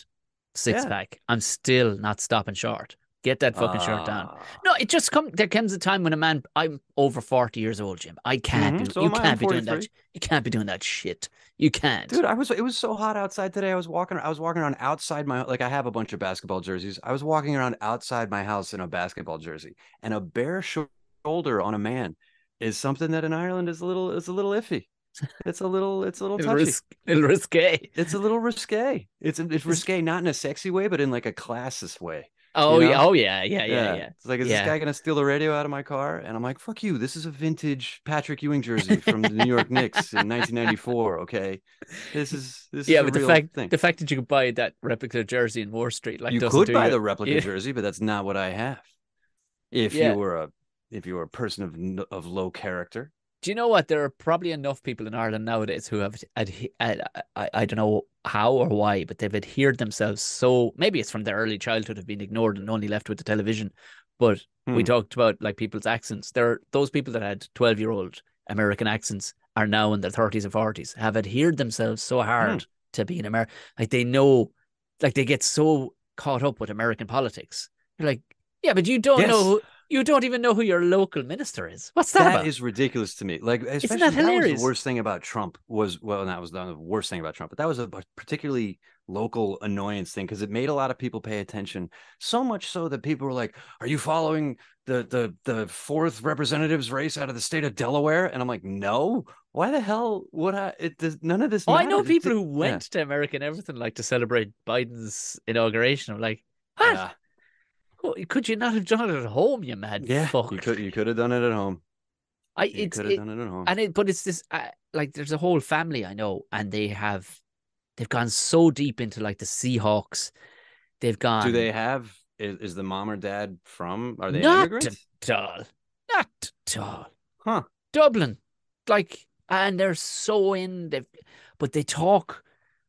six Yeah. pack, I'm still not stopping short. Get that fucking shirt down. Ah. No, it just come. There comes a time when a man. I'm over forty years old, Jim. I can't. Mhm, Be, so you am I. I'm can't be doing that. 43. You can't be doing that shit. You can't. Dude, I was it was so hot outside today. I was walking I was walking around outside my like I have a bunch of basketball jerseys. I was walking around outside my house in a basketball jersey. And a bare sho- shoulder on a man is something that in Ireland is a little is a little iffy. It's a little it's a little touchy. little risque. It's a little risque. It's it's risque, not in a sexy way, but in like a classist way. Oh You yeah. know? Oh yeah. Yeah. Yeah. Yeah. It's like, is Yeah. this guy gonna steal the radio out of my car? And I'm like, fuck you. This is a vintage Patrick Ewing jersey from the New York Knicks in 1994. Okay, this is this Yeah, is but the real fact thing. the fact that you could buy that replica jersey in Moore Street, like you could buy you- the replica Yeah. jersey, but that's not what I have. If Yeah. you were a if you were a person of of low character, Do you know what? There are probably enough people in Ireland nowadays who have, ad, uh, I, I don't know how or why, but they've adhered themselves so. Maybe it's from their early childhood have been ignored and only left with the television. But we Hmm. talked about like people's accents. There are those people that had twelve year old American accents are now in their thirties and forties have adhered themselves so hard to being American. Like they know, like they get so caught up with American politics. You're like, yeah, but you don't Yes. know. You don't even know who your local minister is. What's that, that about? is ridiculous to me. Like, especially that that, was hilarious? the worst thing about Trump was well, that was the worst thing about Trump, but that was a particularly local annoyance thing because it made a lot of people pay attention. So much so that people were like, "Are you following the the the fourth representatives race out of the state of Delaware?" And I'm like, "No. Why the hell would I? It does none of this." Oh, I know matters. It people who went to America and everything like to celebrate Biden's inauguration. I'm like, what? Yeah, Could you not have done it at home, you mad yeah. fuck? You could you could have done it at home. I You it's could have it, done it at home. and it, but it's this uh, like there's a whole family I know, and they have they've gone so deep into like the Seahawks. They've gone. Do they have? Is, is the mom or dad from? Are they not immigrants? at all, not at all. Huh. Dublin, like, and they're so in. They've, but they talk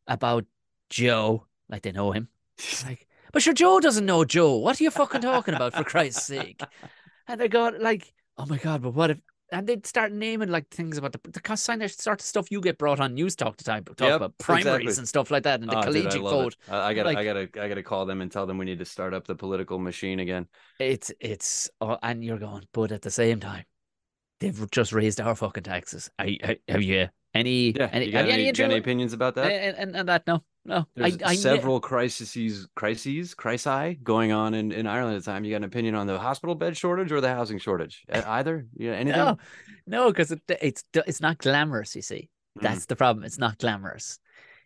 about Joe like they know him. Like, but sure, Joe doesn't know Joe. What are you fucking talking about, for Christ's sake? and they go like, "Oh my god!" But what if? And they'd start naming like things about the the kind of sort of stuff you get brought on Newstalk to time talk Yep, about primaries exactly. and stuff like that and the Oh, dude, I collegiate it. vote. I, I gotta, I gotta, I gotta call them and tell them we need to start up the political machine again. It's it's oh, and you're going, but at the same time, they've just raised our fucking taxes. Are you, have you any Yeah, any, you any, any, any opinions about that? and, and, and that no no There's I, I several crises, crises, crises going on in, in Ireland at the time. You got an opinion on the hospital bed shortage or the housing shortage? Either? Yeah, anything? no no because it, it's it's not glamorous. You see, Mm. that's the problem. It's not glamorous.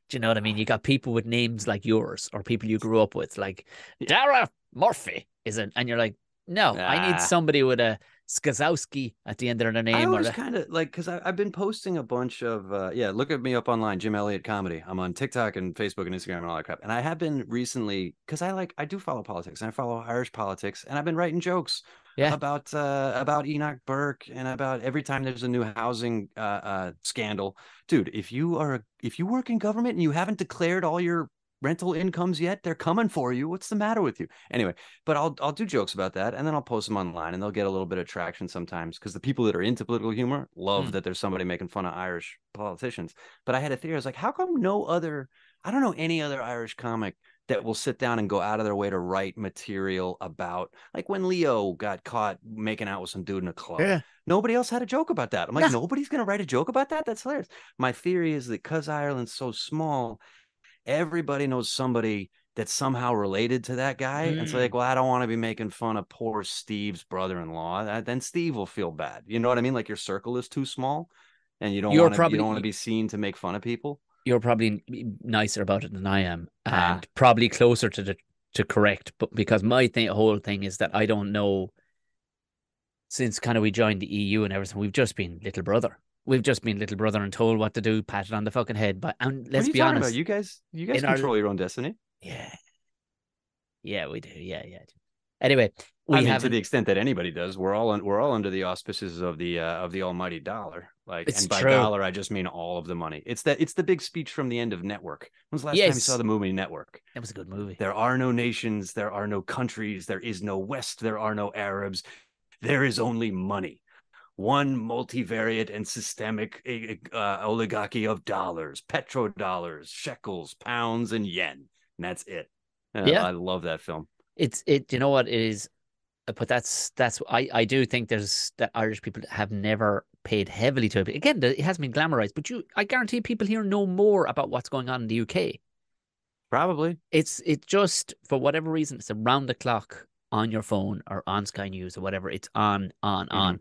Do you know what I mean? You got people with names like yours or people you grew up with, like Dara Murphy, is it? And you're like, no, I Ah. need somebody with a Skazowski at the end of their name. Or always a, kind of like because I've been posting a bunch of uh, yeah. Look at me up online, Jim Elliott Comedy. I'm on TikTok and Facebook and Instagram and all that crap. And I have been recently because I like I do follow politics and I follow Irish politics and I've been writing jokes Yeah. about uh, about Enoch Burke and about every time there's a new housing uh, uh, scandal, dude. If you are if you work in government and you haven't declared all your rental incomes yet, they're coming for you. What's the matter with you? Anyway, but I'll I'll do jokes about that and then I'll post them online and they'll get a little bit of traction sometimes because the people that are into political humor love Hmm. that there's somebody making fun of Irish politicians. But I had a theory. I was like, how come no other? I don't know any other Irish comic that will sit down and go out of their way to write material about like when Leo got caught making out with some dude in a club. yeah. Nobody else had a joke about that. I'm like, No. nobody's gonna write a joke about that. That's hilarious. My theory is that because Ireland's so small, everybody knows somebody that's somehow related to that guy. And so Mm. like, well, I don't want to be making fun of poor Steve's brother-in-law. That- Then Steve will feel bad. You know what I mean? Like your circle is too small, and you don't You're want to. probably- You don't want to be seen to make fun of people. you're probably nicer about it than I am, Ah. and probably closer to the to correct. But because my thing, whole thing is that I don't know. Since kind of we joined the EU and everything, we've just been little brother. We've just been little brother and told what to do, patted on the fucking head. But and let's be honest, about? You guys, you guys in our- control your own destiny. yeah, yeah, we do, yeah, yeah. Anyway, we I mean, to the extent that anybody does, we're all un- we're all under the auspices of the uh, of the almighty dollar. Like, It's and by true. dollar, I just mean all of the money. It's that it's the big speech from the end of Network. When's the last time you saw the movie Network? That was a good movie. There are no nations, there are no countries, there is no West, there are no Arabs, there is only money. One multivariate and systemic uh, oligarchy of dollars, petrodollars, shekels, pounds, and yen. And that's it. Uh, Yeah. I love that film. It's it. You know what it is, Uh, but that's that's. I I do think there's that Irish people have never paid heavily to it. Again, it hasn't been glamorized, but you, I guarantee people here know more about what's going on in the UK. Probably. It's it just for whatever reason, it's around the clock on your phone or on Sky News or whatever. It's on, on, Mm-hmm. on.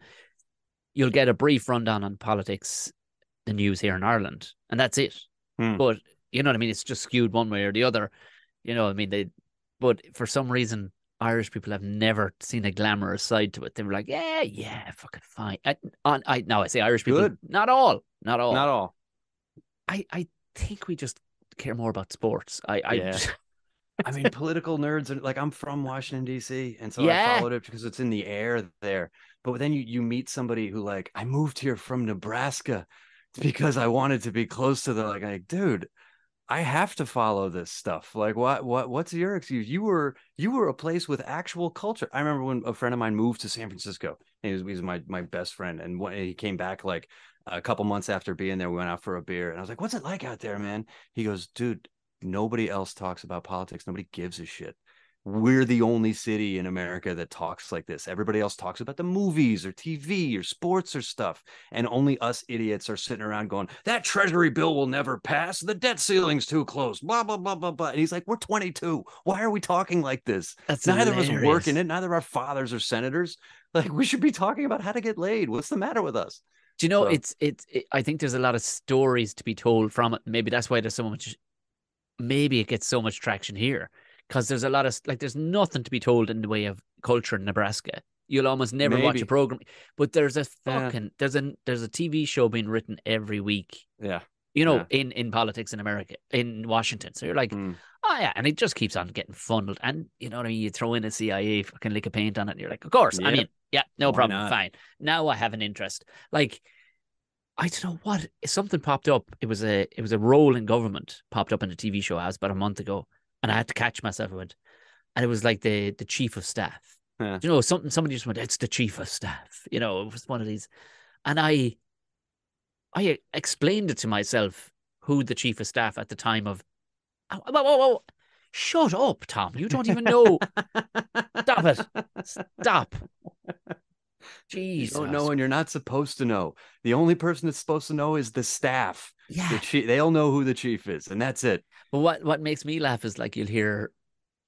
You'll get a brief rundown on politics, the news here in Ireland, and that's it. Hmm. But you know what I mean? It's just skewed one way or the other. You know, I mean, they. But for some reason, Irish people have never seen a glamorous side to it. They were like, yeah, yeah, fucking fine. I, on, I now I say Irish people, Good. not all, not all. Not all. I, I think we just care more about sports. I, I Yeah. I mean, political nerds are like I'm from Washington D.C. and so Yeah. I followed it because it's in the air there. But then you you meet somebody who like I moved here from Nebraska because I wanted to be close to the like, like dude, I have to follow this stuff. Like what what what's your excuse? You were you were a place with actual culture. I remember when a friend of mine moved to San Francisco. He was, he was my my best friend, and when he came back like a couple months after being there, we went out for a beer, and I was like, "What's it like out there, man?" He goes, "Dude, nobody else talks about politics. Nobody gives a shit. We're the only city in America that talks like this. Everybody else talks about the movies or TV or sports or stuff. And only us idiots are sitting around going, that treasury bill will never pass. The debt ceiling's too close. Blah, blah, blah, blah, blah. And he's like, we're 22. Why are we talking like this? That's Neither of us work in it. Neither of our fathers are senators. Like, we should be talking about how to get laid. What's the matter with us? Do you know So- it's it's it, I think there's a lot of stories to be told from it. Maybe that's why there's so much. Maybe it gets so much traction here because there's a lot of like there's nothing to be told in the way of culture in Nebraska. You'll almost never watch a program, but there's a Yeah. fucking there's a there's a TV show being written every week. Yeah. You know, Yeah. in in politics in America, in Washington. So you're like, Mm. oh yeah, and it just keeps on getting funneled. And you know what I mean? You throw in a CIA fucking lick of paint on it, and you're like, of course. I mean, yeah, no Why problem, not? fine. Now I have an interest. Like, I don't know what something popped up. It was a it was a role in government popped up in a TV show I was about a month ago, and I had to catch myself. I went, and it was like the the chief of staff, Yeah. You know, something somebody just went, it's the chief of staff. You know, it was one of these. And I I explained it to myself who the chief of staff at the time of whoa, whoa, whoa, whoa. Shut up, Tom. You don't even know. Stop it. Stop. You don't know, and you're not supposed to know. The only person that's supposed to know is the staff. Yeah. The chief, they all know who the chief is, and that's it. But what what makes me laugh is like you'll hear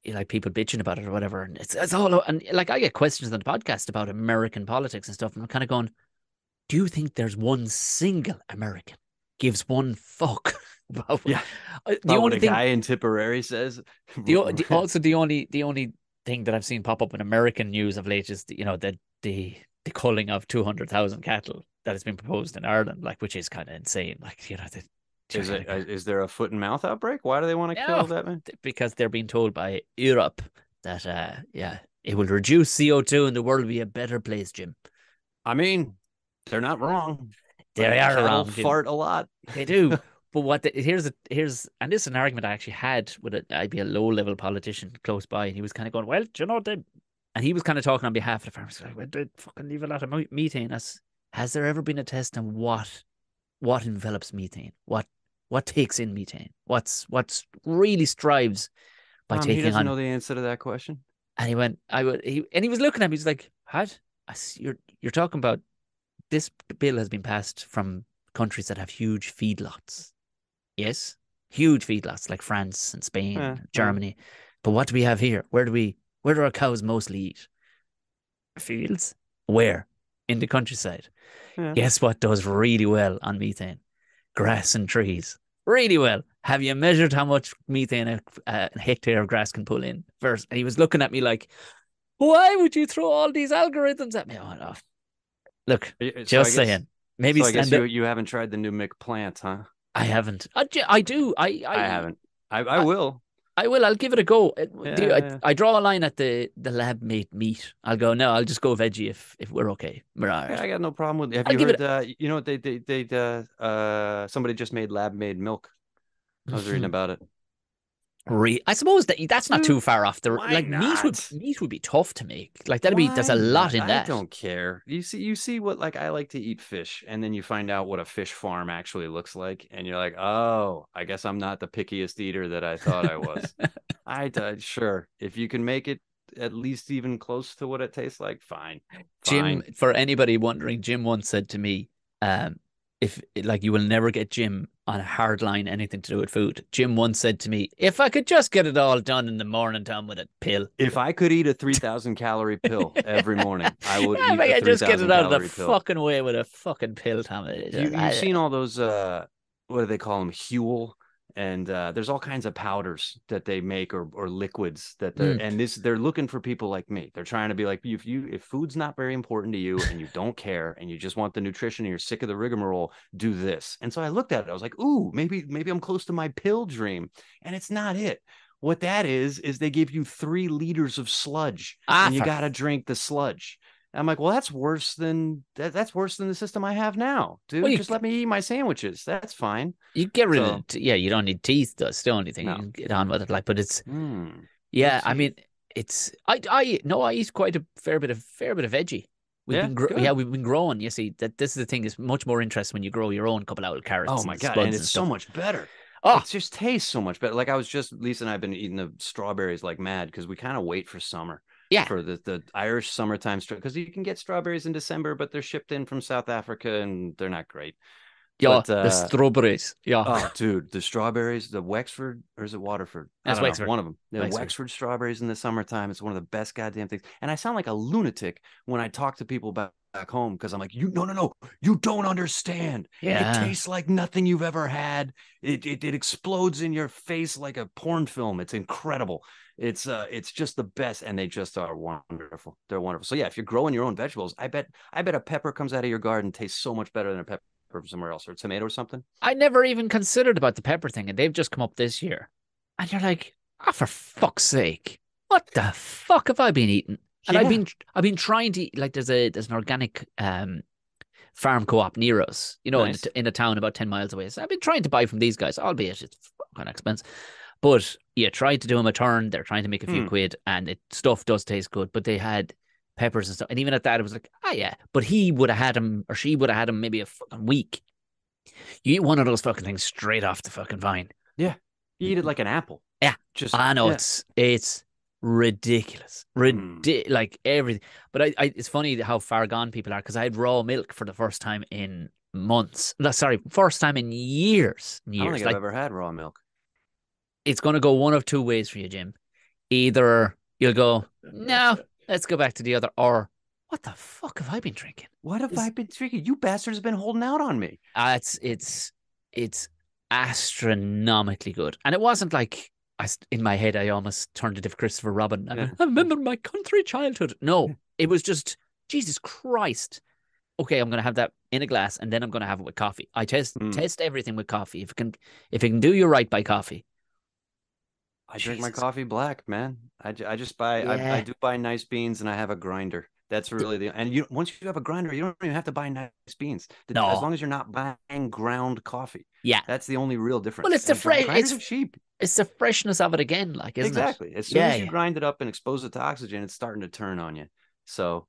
you know, like people bitching about it or whatever, and it's it's all and like I get questions on the podcast about American politics and stuff, and I'm kind of going, do you think there's one single American gives one fuck about Yeah. Uh, the About what only a thing guy in Tipperary says. the, the also the only the only thing that I've seen pop up in American news of late is the, you know the the the culling of two hundred thousand cattle that has been proposed in Ireland, like which is kind of insane. Like you know, the, is it? Is there a foot and mouth outbreak? Why do they want to No. kill that man? because they're being told by Europe that uh yeah it will reduce CO two and the world will be a better place, Jim. I mean, they're not wrong. They are wrong, Fart a lot. They do. but what the, here's a here's and this is an argument I actually had with a I'd be a low level politician close by, and he was kind of going, well, do you know they, and he was kind of talking on behalf of the farmers. Like, well, they fucking leave a lot of methane. Has has there ever been a test on what what envelops methane? What what takes in methane? What's what's really strives by Um, he taking doesn't on? know the answer to that question. And he went, I would, he, and he was looking at me. He's like, "What? You're you're talking about this bill has been passed from countries that have huge feedlots. Yes, huge feedlots like France and Spain, Yeah, and yeah. Germany. But what do we have here? Where do we? Where do our cows mostly eat? Fields. Where? In the countryside. Yeah. Guess what does really well on methane? Grass and trees. Really well. Have you measured how much methane a, a hectare of grass can pull in? First, and he was looking at me like, "Why would you throw all these algorithms at me?" Oh, no. Look, so just guess- saying. Maybe so I guess you, up- you haven't tried the new McPlant, huh? I haven't. I, I do. I, I, I, haven't. I, I I- will. I will. I'll give it a go. It- do- I, yeah. I draw a line at the the lab made meat. I'll go. No, I'll just go veggie if if we're okay. We're Yeah. I got no problem with. It. Have I'll you heard? Uh, you know what they they they uh, uh somebody just made lab made milk. I was reading about it. Re- I suppose that that's not too far off the why like meat would meat would be tough to make. Like that'd be there's a lot not? in that. I don't care. You see, you see what like I like to eat fish, and then you find out what a fish farm actually looks like, and you're like, oh, I guess I'm not the pickiest eater that I thought I was. I uh, sure if you can make it at least even close to what it tastes like, fine. Jim, for anybody wondering, Jim once said to me, um, if like you will never get Jim on a hard line anything to do with food. Jim once said to me, if I could just get it all done in the morning time with a pill. If I could eat a three thousand calorie pill every morning, I would Yeah, eat I could just get 3,000 it out of the pill. fucking way with a fucking pill, Tom. You, you've seen all those uh what do they call them huel and uh there's all kinds of powders that they make or or liquids that they're Mm. and this they're looking for people like me. They're trying to be like if you if food's not very important to you and you don't care and you just want the nutrition and you're sick of the rigmarole do this. And so i looked at it i was like ooh maybe maybe i'm close to my pill dream and it's not it. What that is is they give you three liters of sludge Ah, and you got to drink the sludge I'm like, well, that's worse than that, that's worse than the system I have now, dude. Well, Just let me eat my sandwiches. That's fine. You get rid So- of it. Yeah, you don't need teeth. That's the only thing No. you can get on with it. Like, but it's Hmm. yeah. I mean, it's I I no. I eat quite a fair bit of fair bit of veggie. We've Yeah, been gro- yeah, we've been growing. You see, that this is the thing. is much more interesting when you grow your own couple of carrots. Oh my and god, and it's so much better. Oh, It just tastes so much better. Like I was just Lisa and I've been eating the strawberries like mad because we kind of wait for summer. Yeah. For the, the Irish summertime because you can get strawberries in December, but they're shipped in from South Africa and they're not great. yeah, but, uh, the strawberries. Yeah, Oh, dude, the strawberries, the Wexford or is it Waterford? That's don't know, Wexford. one of them. The Wexford. Wexford. strawberries in the summertime. It's one of the best goddamn things. And I sound like a lunatic when I talk to people back, back home because I'm like, you no no no, you don't understand. yeah. It tastes like nothing you've ever had. It, it it explodes in your face like a porn film. It's incredible. It's uh it's just the best and they just are wonderful. They're wonderful. So yeah, if you're growing your own vegetables, I bet I bet a pepper comes out of your garden tastes so much better than a pepper from somewhere else or a tomato or something. I never even considered about the pepper thing, and they've just come up this year. And you're like, oh, for fuck's sake, what the fuck have I been eating? And I've been I've been trying to eat like there's a there's an organic um farm co-op near us, you know, Nice. in, a, in a town about ten miles away. So I've been trying to buy from these guys, albeit it's fucking expensive. But you tried to do them a turn. They're trying to make a few Hmm. quid, and it stuff does taste good. But they had peppers and stuff, and even at that, it was like, ah, yeah. But he would have had them, or she would have had them maybe a fucking week. You eat one of those fucking things straight off the fucking vine. Yeah, you eat it like an apple. Yeah. Just I know yeah. it's it's ridiculous, Mm. Like everything. But I, I, it's funny how far gone people are because I had raw milk for the first time in months. No, sorry, first time in years. I don't Years. think Like I've ever had raw milk. It's going to go one of two ways for you, Jim. Either you'll go, no, let's go back to the other, or what the fuck have I been drinking? What have Is- I been drinking? You bastards have been holding out on me. Uh, it's it's it's astronomically good, and it wasn't like I in my head I almost turned it into Christopher Robin. I, Yeah. I remember my country childhood. No, it was just Jesus Christ. Okay, I'm gonna have that in a glass, and then I'm gonna have it with coffee. I test Mm. test everything with coffee. If it can if it can do you right by coffee, I drink my coffee black, man. I, I just buy I, Yeah. I do buy nice beans and I have a grinder. That's really the and you once you have a grinder, you don't even have to buy nice beans. The- No. As long as you're not buying ground coffee. yeah, That's the only real difference. Well, it's the And gri- fre- it's- cheap. it's the freshness of it again, like isn't exactly. it? As soon Yeah, as you yeah. grind it up and expose it to oxygen, it's starting to turn on you. So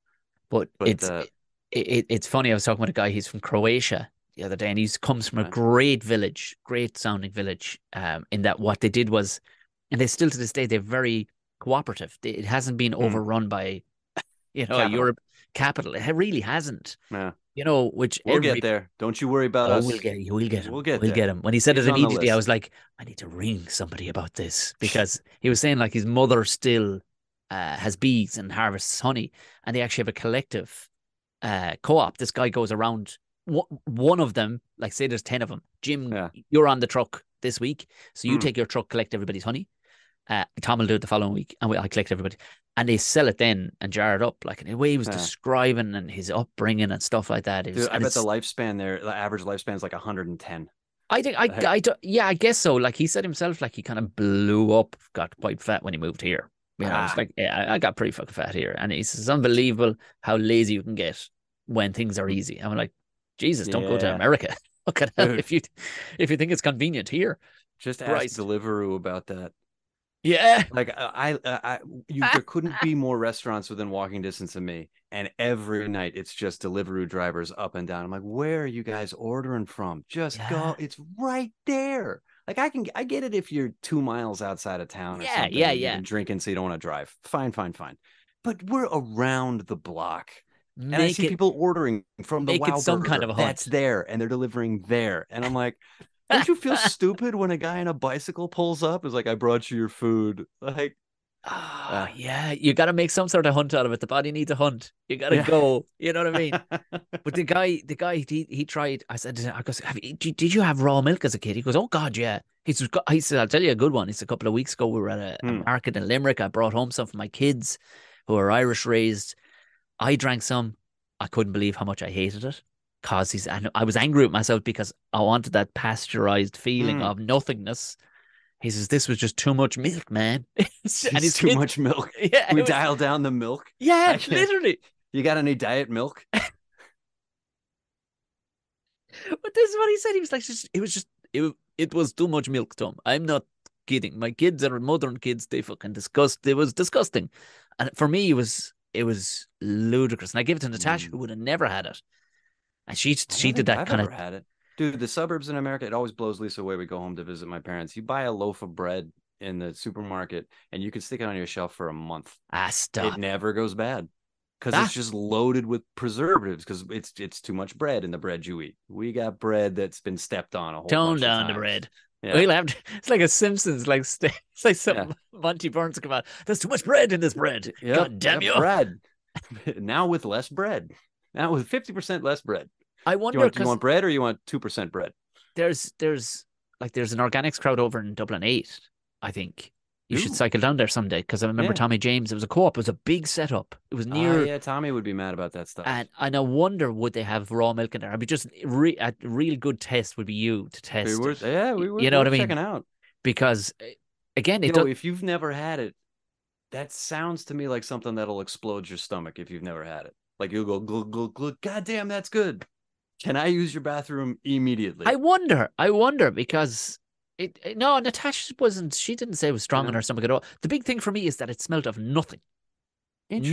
But, But, it's uh, it, it, it's funny. I was talking with a guy. He's from Croatia the other day, and he comes from a great village, great sounding village. Um, in that what they did was, and they still to this day they're very cooperative. It hasn't been Mm. overrun by, you know, Capital. Europe capital. It really hasn't. yeah. You know, which We'll every, get there. Don't you worry about Oh, us. we'll get we'll get him. We'll get we'll there. get him. When he said He's it immediately, I was like, I need to ring somebody about this because he was saying like his mother still uh, has bees and harvests honey, and they actually have a collective uh, co-op. This guy goes around. One of them, like say there's ten of them. Jim, Yeah. you're on the truck this week, so you Hmm. take your truck, collect everybody's honey. Uh, Tom will do it the following week, and we, I collect everybody, and they sell it then and jar it up. Like in the way he was Yeah. describing and his upbringing and stuff like that. It was, Dude, I and bet the lifespan there, the average lifespan is like 110. I think I. I, yeah, I guess so. Like he said himself, like he kind of blew up, got quite fat when he moved here. You know, it's Ah. like, yeah, I- got pretty fucking fat here, and he says it's unbelievable how lazy you can get when things are easy. I'm like, Jesus, don't go to America. Look at if you if you think it's convenient here. Just ask Christ. Deliveroo about that. Yeah, Like I, I, I you, there couldn't be more restaurants within walking distance of me, and every night it's just Deliveroo drivers up and down. I'm like, where are you guys ordering from? Just Yeah. go. It's right there. Like I can, I get it if you're two miles outside of town. Or Yeah, something, yeah, yeah. Drinking, so you don't want to drive. Fine, fine, fine. But we're around the block. And I see it. people ordering from the make it Wow some Burger kind of a that's there, and they're delivering there. And I'm like, don't you feel stupid when a guy on a bicycle pulls up? Is like, I brought you your food. Like, Ah, Uh, yeah, you got to make some sort of hunt out of it. The body needs a hunt. You got to Yeah. go. You know what I mean? But the guy, the guy, he he tried. I said, I goes, did you have raw milk as a kid? He goes, oh God, yeah. He says, he said, I'll tell you a good one. It's a couple of weeks ago. We were at a, a Hmm. market in Limerick. I brought home some for my kids, who are Irish raised. I drank some. I couldn't believe how much I hated it. Cause he's, and I was angry with myself because I wanted that pasteurized feeling Hmm. of nothingness. He says, this was just too much milk, man. and it's too kid- much milk. Yeah, We was- dial down the milk. yeah, can't- literally. You got any diet milk? But this is what he said. He was like, just, it was just, it, it was too much milk, Tom. I'm not kidding. My kids are modern kids. They fucking disgust. It was disgusting. And for me, it was, it was ludicrous. And I gave it to Natasha, Mm. who would have never had it. And she, she did that I've kind of, had it. Dude, the suburbs in America, it always blows Lisa away. We go home to visit my parents. You buy a loaf of bread in the supermarket and you can stick it on your shelf for a month. ah, stop. It never goes bad. Because Ah. it's just loaded with preservatives because it's it's too much bread in the bread you eat. We got bread that's been stepped on a whole Tone bunch of down the bread. Yeah. We'll have to, it's like a Simpsons, like, it's like some Monty Burns come out. There's too much bread in this bread. Yep, God damn yep, you. bread. now with less bread. Now with 50% less bread. I Do wonder you, want, do you want bread or you want 2% bread? there's, there's, like, there's an organics crowd over in Dublin 8, I think. You should cycle down there someday because I remember Yeah. Tommy James. It was a co-op. It was a big setup. It was Ah, near, yeah, Tommy would be mad about that stuff. and and I wonder would they have raw milk in there? I'd be just re, a real good test would be you to we test were, it. yeah, we were, you know we what I mean? checking out. because eh, again, You know, does. if you've never had it, that sounds to me like something that'll explode your stomach if you've never had it. Like you'll go glug glug glug. God damn, that's good. Can I use your bathroom immediately? I wonder. I wonder because It, it- no, Natasha wasn't. She didn't say it was strong in her stomach at all. The big thing for me is that it smelled of nothing,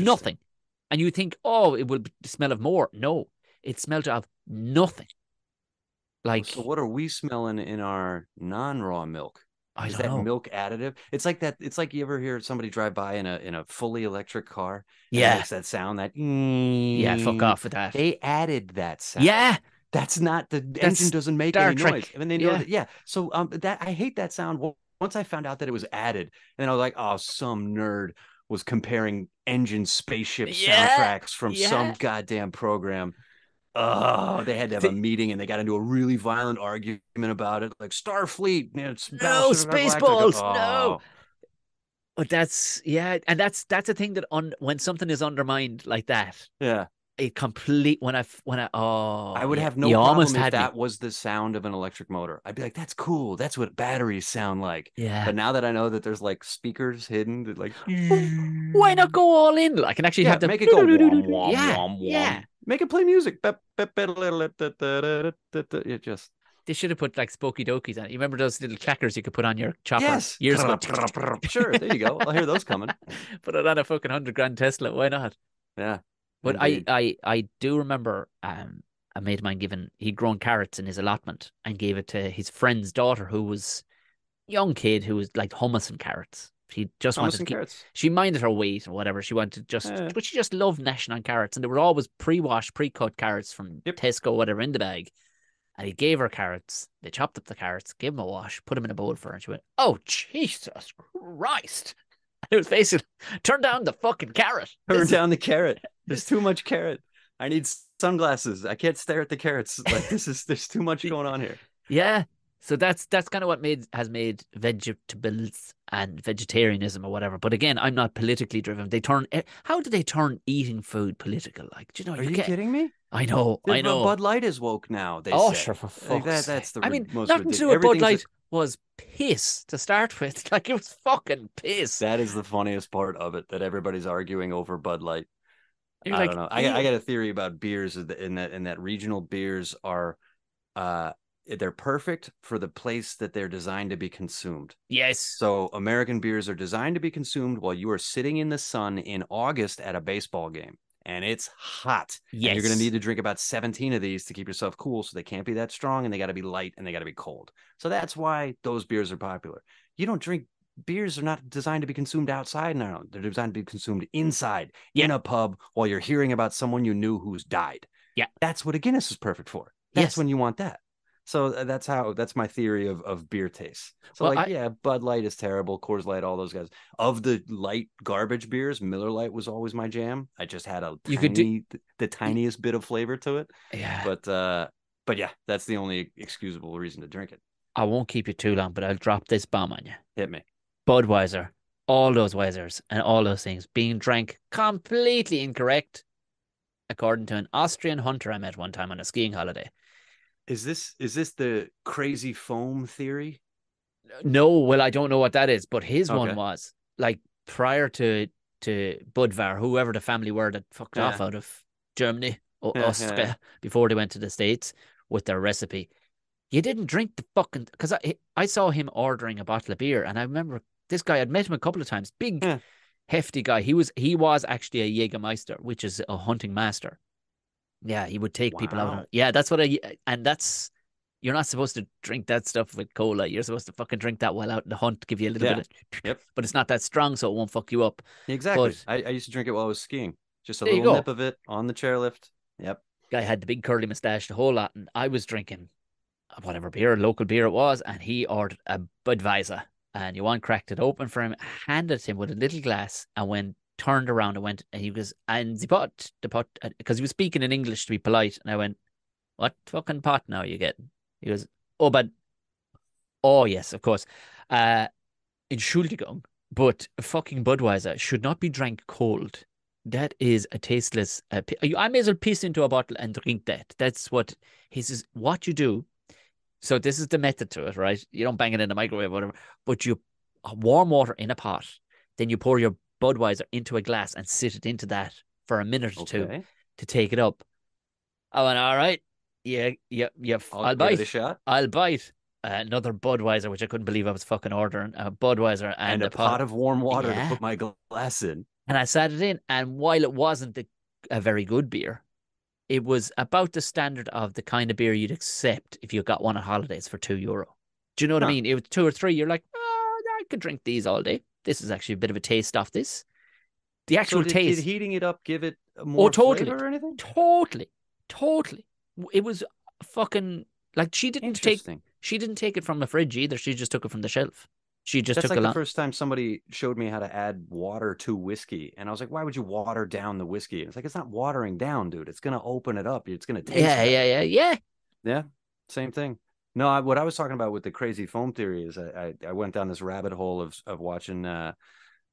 nothing. And you think, oh, it will smell of more. No, it smelled of nothing. Like so what are we smelling in our non-raw milk? I Is that know. milk additive? It's like that. It's like you ever hear somebody drive by in a in a fully electric car. Yeah, makes that sound. That yeah. Fuck off with that. They added that sound. Yeah, that's not the That's engine doesn't make any Trek. noise. And they know Yeah. that. Yeah. So um, that I hate that sound. Well, once I found out that it was added, and I was like, oh, some nerd was comparing engine spaceship Yeah, soundtracks from some goddamn program. Oh, they had to have a meeting and they got into a really violent argument about it. Like Starfleet, you know, it's No. Spaceballs, no. Oh, but that's yeah, and that's that's a thing that on when something is undermined like that, Yeah. It complete when I when I oh I would have no you problem almost if had me. that was the sound of an electric motor. I'd be like, that's cool. That's what batteries sound like. yeah. But now that I know that there's like speakers hidden, that like Why not go all in? I can actually Yeah, have to make it go wom, yeah, wom, wom. yeah. Make it play music. It just They should have put like Spokey Dokeys on it. You remember those little clackers you could put on your chopper yes. years ago? sure, there you go. I'll hear those coming. put it on a fucking hundred grand Tesla. Why not? Yeah. But indeed. I, I, I do remember um, a mate of mine given he'd grown carrots in his allotment and gave it to his friend's daughter, who was a young kid who was like hummus and carrots. She just Hummus wanted to keep, carrots. she minded her weight or whatever. She wanted to just, Yeah. but she just loved gnashing on carrots, and there were always pre-washed, pre-cut carrots from Yep. Tesco, whatever, in the bag. And he gave her carrots. They chopped up the carrots, gave them a wash, put them in a bowl for her, and she went, "Oh Jesus Christ!" It was basically turn down the fucking carrot. Turn down the carrot. There's too much carrot. I need sunglasses. I can't stare at the carrots. Like this is there's too much going on here. Yeah. So that's that's kind of what made has made vegetables and vegetarianism or whatever. But again, I'm not politically driven. They turn how do they turn eating food political? Like, do you know? Are you get- kidding me? I know, I know. Bud Light is woke now. They oh, say. sure, for Like, fuck's that, that's the I mean, nothing to do with Bud Light was piss to start with. Like it was fucking piss. That is the funniest part of it that everybody's arguing over Bud Light. You're I like, don't know. I, I got a theory about beers in that in that regional beers are uh they're perfect for the place that they're designed to be consumed. yes, So American beers are designed to be consumed while you are sitting in the sun in August at a baseball game. And it's hot. yes. And you're going to need to drink about 17 of these to keep yourself cool. So they can't be that strong and they got to be light and they got to be cold. So that's why those beers are popular. You don't drink beers are not designed to be consumed outside now. They're designed to be consumed inside in a pub while you're hearing about someone you knew who's died. Yeah. That's what a Guinness is perfect for. That's Yes. when you want that. So uh, that's how that's my theory of of beer taste. So Well, like I- yeah, Bud Light is terrible, Coors Light, all those guys. Of the light garbage beers, Miller Lite was always my jam. I just had a You tiny, could do- the tiniest bit of flavor to it. yeah. But uh but yeah, that's the only excusable reason to drink it. I won't keep you too long, but I'll drop this bomb on you. Hit me. Budweiser, all those Weisers and all those things being drank completely incorrect, according to an Austrian hunter I met one time on a skiing holiday. Is this is this the crazy foam theory? No, well, I don't know what that is, but his Okay. one was like prior to to Budvar, whoever the family were that fucked off out of Germany or Yeah, yeah, yeah. before they went to the States with their recipe. You didn't drink the fucking because I I saw him ordering a bottle of beer, and I remember this guy. I'd met him a couple of times. Big, Yeah. hefty guy. He was he was actually a Jägermeister, which is a hunting master. Yeah, he would take people out. Yeah, that's what I and that's you're not supposed to drink that stuff with cola. You're supposed to fucking drink that while out in the hunt, give you a little Yeah. bit of Yep. but it's not that strong, so it won't fuck you up. Exactly. But- I, I used to drink it while I was skiing. Just a little nip of it on the chairlift. Yep. Guy had the big curly mustache, the whole lot, and I was drinking whatever beer, local beer it was, and he ordered a Budweiser. And Johan cracked it open for him, handed him with a little glass, and when turned around and went, and he goes, and the pot, the pot, because he was speaking in English to be polite, and I went, what fucking pot now are you getting? He goes, oh, but, oh yes, of course, uh, Entschuldigung, but fucking Budweiser should not be drank cold. That is a tasteless. Uh, I may as well piss into a bottle and drink that. That's what he says. What you do. So this is the method to it, right? You don't bang it in the microwave, whatever, but you uh, warm water in a pot. Then you pour your Budweiser into a glass and sit it into that for a minute or two to take it up. I went, all right, yeah, yeah, yeah. I'll, I'll, bite. I'll bite. another Budweiser, which I couldn't believe I was fucking ordering a Budweiser and, and, a pot of warm water Yeah. to put my glass in. and I sat it in. And while it wasn't the, a very good beer, it was about the standard of the kind of beer you'd accept if you got one at holidays for two euro. Do you know what I mean? It was two or three. You're like, oh, I could drink these all day. This is actually a bit of a taste off this. The actual so did, taste, did heating it up give it oh, more or totally. flavor or anything? totally, totally. It was fucking like she didn't take she didn't take it from the fridge either. She just took it from the shelf. She just That's took like a the first time somebody showed me how to add water to whiskey, and I was like, "Why would you water down the whiskey?" And it's like it's not watering down, dude. It's gonna open it up. It's gonna taste. Yeah, better. yeah, yeah, yeah. Yeah, same thing. No, I, what I was talking about with the crazy foam theory is I, I, I went down this rabbit hole of of watching uh,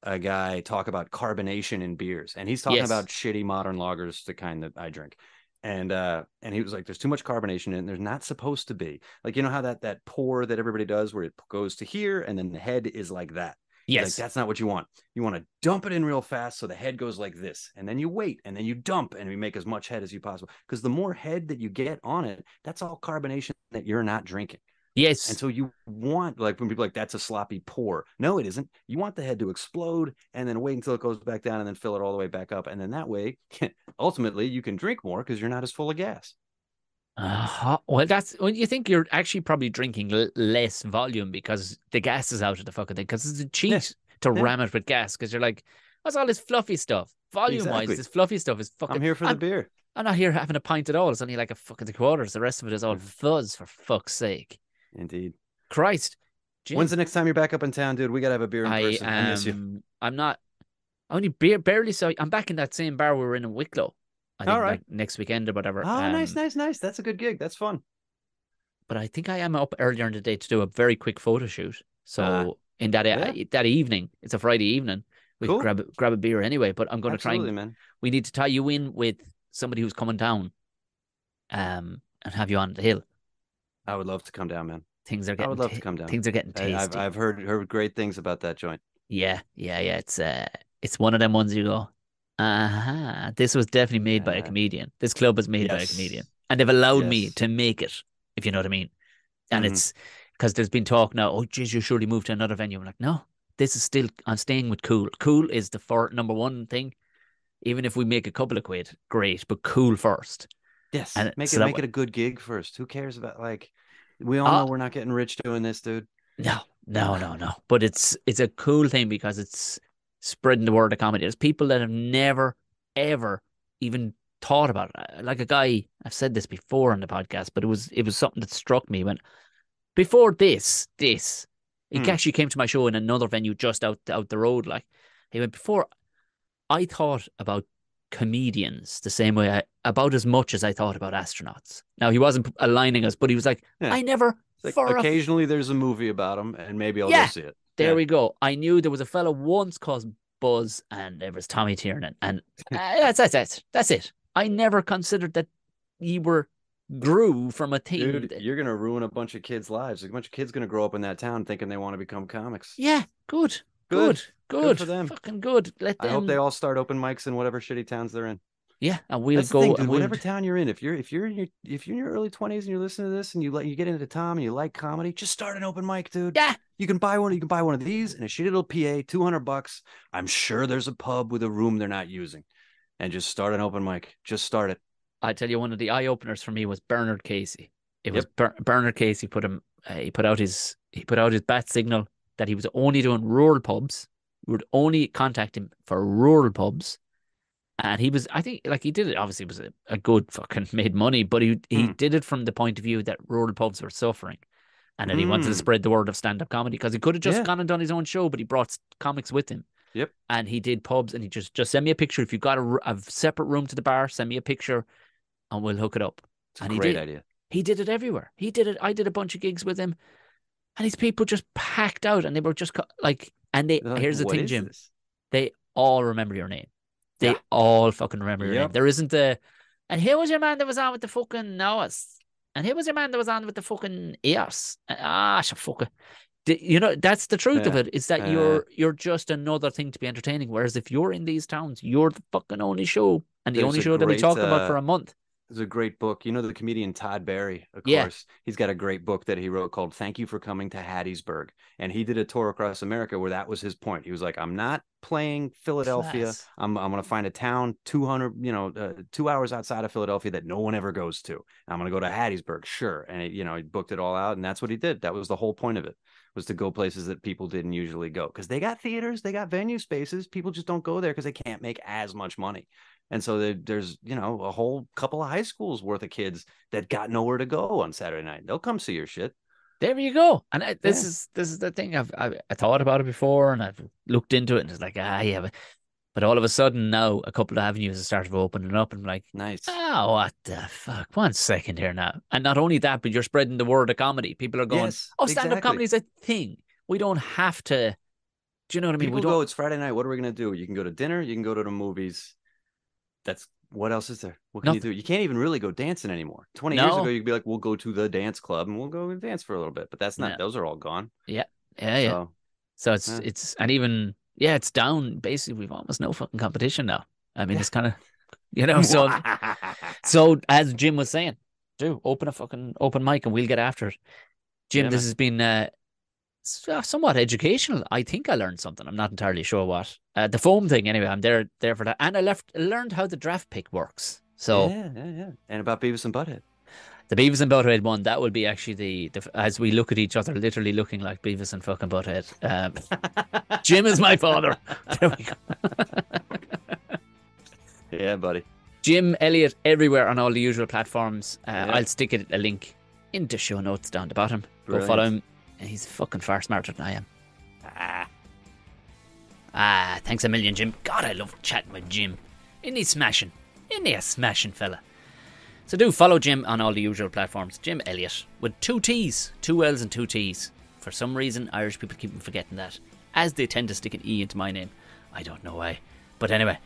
a guy talk about carbonation in beers, and he's talking Yes. about shitty modern lagers, the kind that I drink. And uh, and he was like, "There's too much carbonation in. it. There's not supposed to be. Like you know how that that pour that everybody does, where it goes to here, and then the head is like that. Yes. Like, that's not what you want. You want to dump it in real fast so the head goes like this. And then you wait and then you dump and you make as much head as you possible. Because the more head that you get on it, that's all carbonation that you're not drinking. yes. And so you want, like when people are like, that's a sloppy pour. No, it isn't. You want the head to explode and then wait until it goes back down and then fill it all the way back up. And then that way, ultimately, you can drink more because you're not as full of gas. Uh-huh. Well, that's well, you think you're actually probably drinking l- less volume because the gas is out of the fucking thing. Because it's a cheat Yeah. to Yeah. ram it with gas. Because you're like, what's all this fluffy stuff? Volume wise, this fluffy stuff is fucking. I'm here for the I'm, beer. I'm not here having a pint at all. It's only like a fucking quarters. The rest of it is all Mhm. fuzz. For fuck's sake, Indeed. Christ. Jim, When's the next time you're back up in town, dude? We got to have a beer in I person. I miss you. am. I'm not. I only bare, barely saw. I'm back in that same bar we were in in Wicklow. I think All right. like next weekend or whatever. Oh, nice, Um, nice, nice. That's a good gig. That's fun. but I think I am up earlier in the day to do a very quick photo shoot. So Ah, in that yeah. that evening, it's a Friday evening. We Cool. grab a- grab a beer anyway. But I'm going to try. And, man. we need to tie you in with somebody who's coming down, um, and have you on the hill. I would love to come down, man. Things are getting. I would love ta- to come down. things are getting I, tasty. I've I've heard heard great things about that joint. Yeah, yeah, yeah. It's uh, it's one of them ones you go. Uh-huh. This was definitely made by a comedian. This club was made by a comedian, and they've allowed me to make it. If you know what I mean. And Mhm. it's because there's been talk now. Oh, geez, you surely moved to another venue. I'm like, no, this is still. I'm staying with Cool. Cool is the for number one thing. Even if we make a couple of quid, great, but Cool first. Yes, And make so it make wa- it a good gig first. Who cares about like? We all Uh, know we're not getting rich doing this, dude. No, no, no, no. But it's it's a cool thing because it's spreading the word of comedy. There's people that have never, ever even thought about it. Like a guy, I've said this before on the podcast, but it was it was something that struck me when before this, this, he Hmm. actually came to my show in another venue just out out the road. Like he went before I thought about comedians the same way I about as much as I thought about astronauts. Now he wasn't aligning us, but he was like, Yeah. I never like for a occasionally there's a movie about him, and maybe I'll Yeah. go see it. There Yeah. we go. I knew there was a fellow once called Buzz, and there was Tommy Tiernan, and uh, that's that's that's that's it. I never considered that you were grew from a team. Dude, you're gonna ruin a bunch of kids' lives. A bunch of kids gonna grow up in that town thinking they want to become comics. yeah, good, Good. good, good, for them. Fucking good. Let them. I hope they all start open mics in whatever shitty towns they're in. Yeah, and we'll That's go. thing, dude. and we'll, Whatever town you're in, if you're if you're in your if you're in your early twenties and you're listening to this and you like you get into Tom and you like comedy, just start an open mic, dude. yeah, You can buy one. You can buy one of these and a shitty little PA, two hundred bucks. I'm sure there's a pub with a room they're not using, and just start an open mic. Just start it. I tell you, one of the eye openers for me was Bernard Casey. It was Ber- Bernard Casey put him. Uh, he put out his he put out his bat signal that he was only doing rural pubs. Would only contact him for rural pubs, and he was. I think like he did it. Obviously, it was a, a good fucking made money, but he he Hmm. did it from the point of view that rural pubs were suffering. And that he wanted to Mm. spread the word of stand up comedy because he could have just Yeah. gone and done his own show, but he brought comics with him Yep. and he did pubs and he just just send me a picture if you've got a separate room to the bar send me a picture and we'll hook it up It's a And he great did. idea. he did it everywhere he did it i did a bunch of gigs with him and these people just packed out and they were just like and they They're like, here's the thing jim this?" they all remember your name they Yeah. all fucking remember your name. There isn't a and here was your man that was on with the fucking Noahs and here was your man that was on with the fucking ears. Ah shit, fucker The- you know that's the truth of it is that Uh, you're you're just another thing to be entertaining. Whereas if you're in these towns you're the fucking only show and the only show that we talk about uh, for a month There's a great book. You know the comedian Todd Barry, of Yeah. course. He's got a great book that he wrote called "Thank You for Coming to Hattiesburg," and he did a tour across America where that was his point. He was like, "I'm not playing Philadelphia. I'm I'm gonna find a town 200, you know, uh, two hours outside of Philadelphia that no one ever goes to. I'm gonna go to Hattiesburg, sure." And he, you know, he booked it all out, and that's what he did. That was the whole point of it was to go places that people didn't usually go because they got theaters, they got venue spaces. People just don't go there because they can't make as much money. And so there- there's, you know, a whole couple of high schools worth of kids that got nowhere to go on Saturday night. They'll come see your shit. There you go. And I, this Yeah. is this is the thing. I've, I've I thought about it before, and I've looked into it, and it's like ah yeah, but, but all of a sudden now a couple of avenues have started opening up, and I'm like, Nice. oh what the fuck? One second here now, and not only that, but you're spreading the word of comedy. People are going, Yes, oh, stand up exactly. comedy is a thing. We don't have to. Do you know what I mean? People we go, don't. it's Friday night. What are we gonna do? You can go to dinner, you can go to the movies. That's what else is there? What can you do? You can't even really go dancing anymore. 20 years ago, you'd be like, we'll go to the dance club and we'll go and dance for a little bit. But that's not, Yeah. those are all gone. Yeah, yeah. So, So it's Yeah. it's and even yeah, it's down. Basically, we've almost no fucking competition now. I mean, Yeah. it's kind of you know so. So as Jim was saying, do open a fucking open mic and we'll get after it. Jim, Yeah, this has been uh, somewhat educational. I think I learned something. I'm not entirely sure what. Uh, the foam thing, anyway. I'm there there for that, and I left learned how the draft pick works. So yeah, yeah, yeah. And about Beavis and Butthead. the Beavis and Butthead one, that would be actually the, the as we look at each other, literally looking like Beavis and fucking Butthead. Um, Jim is my father. There we go. yeah, buddy. Jim Elliott everywhere on all the usual platforms. Uh, Yeah. I'll stick it a link into show notes down the bottom. Go follow him. He's fucking far smarter than I am. Ah, Ah, thanks a million, Jim. God, I love chatting with Jim. Isn't he smashing? Isn't he a smashing fella? So do follow Jim on all the usual platforms. Jim Elliott with two T's, two L's and two T's. For some reason, Irish people keep forgetting that, as they tend to stick an E into my name. I don't know why. But anyway,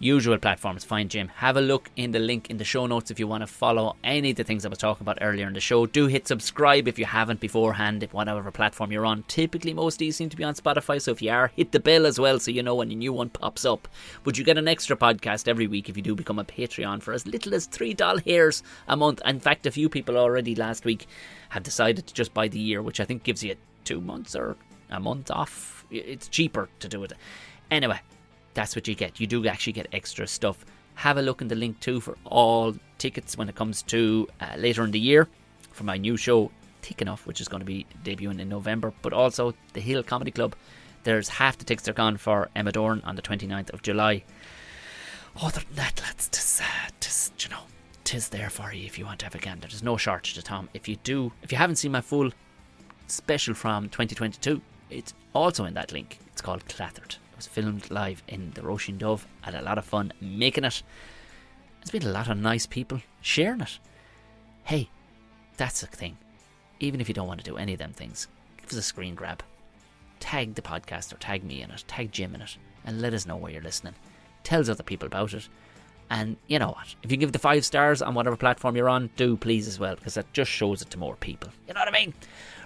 usual platforms. Find Jim. Have a look in the link in the show notes if you want to follow any of the things I was talking about earlier in the show. Do hit subscribe if you haven't beforehand, whatever platform you're on. Typically, most of these seem to be on Spotify, so if you are, hit the bell as well so you know when a new one pops up. But you get an extra podcast every week if you do become a Patreon for as little as three doll hairs a month. In fact, a few people already last week have decided to just buy the year, which I think gives you two months or a month off. It's cheaper to do it. Anyway, that's what you get. You do actually get extra stuff. Have a look in the link too for all tickets when it comes to uh, later in the year for my new show, Thick Enough, which is going to be debuting in November, but also the Hill Comedy Club. There's half the tickets are gone for Emma Doran on the 29th of July. Other than that, lads, tis, uh, tis, you know, tis there for you if you want to have a gander. There's no shortage of Tom. If you do, if you haven't seen my full special from 2022, it's also in that link. It's called Clattered. Was filmed live in the Roisin Dubh. Had a lot of fun making it. There's been a lot of nice people sharing it. Hey, that's the thing. Even if you don't want to do any of them things, give us a screen grab. Tag the podcast or tag me in it, tag Jim in it, and let us know where you're listening. Tells other people about it. And you know what? If you give the five stars on whatever platform you're on, do please as well, because that just shows it to more people. You know what I mean?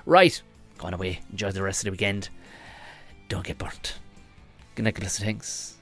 Right, going away. Enjoy the rest of the weekend. Don't get burnt. Luck, thanks.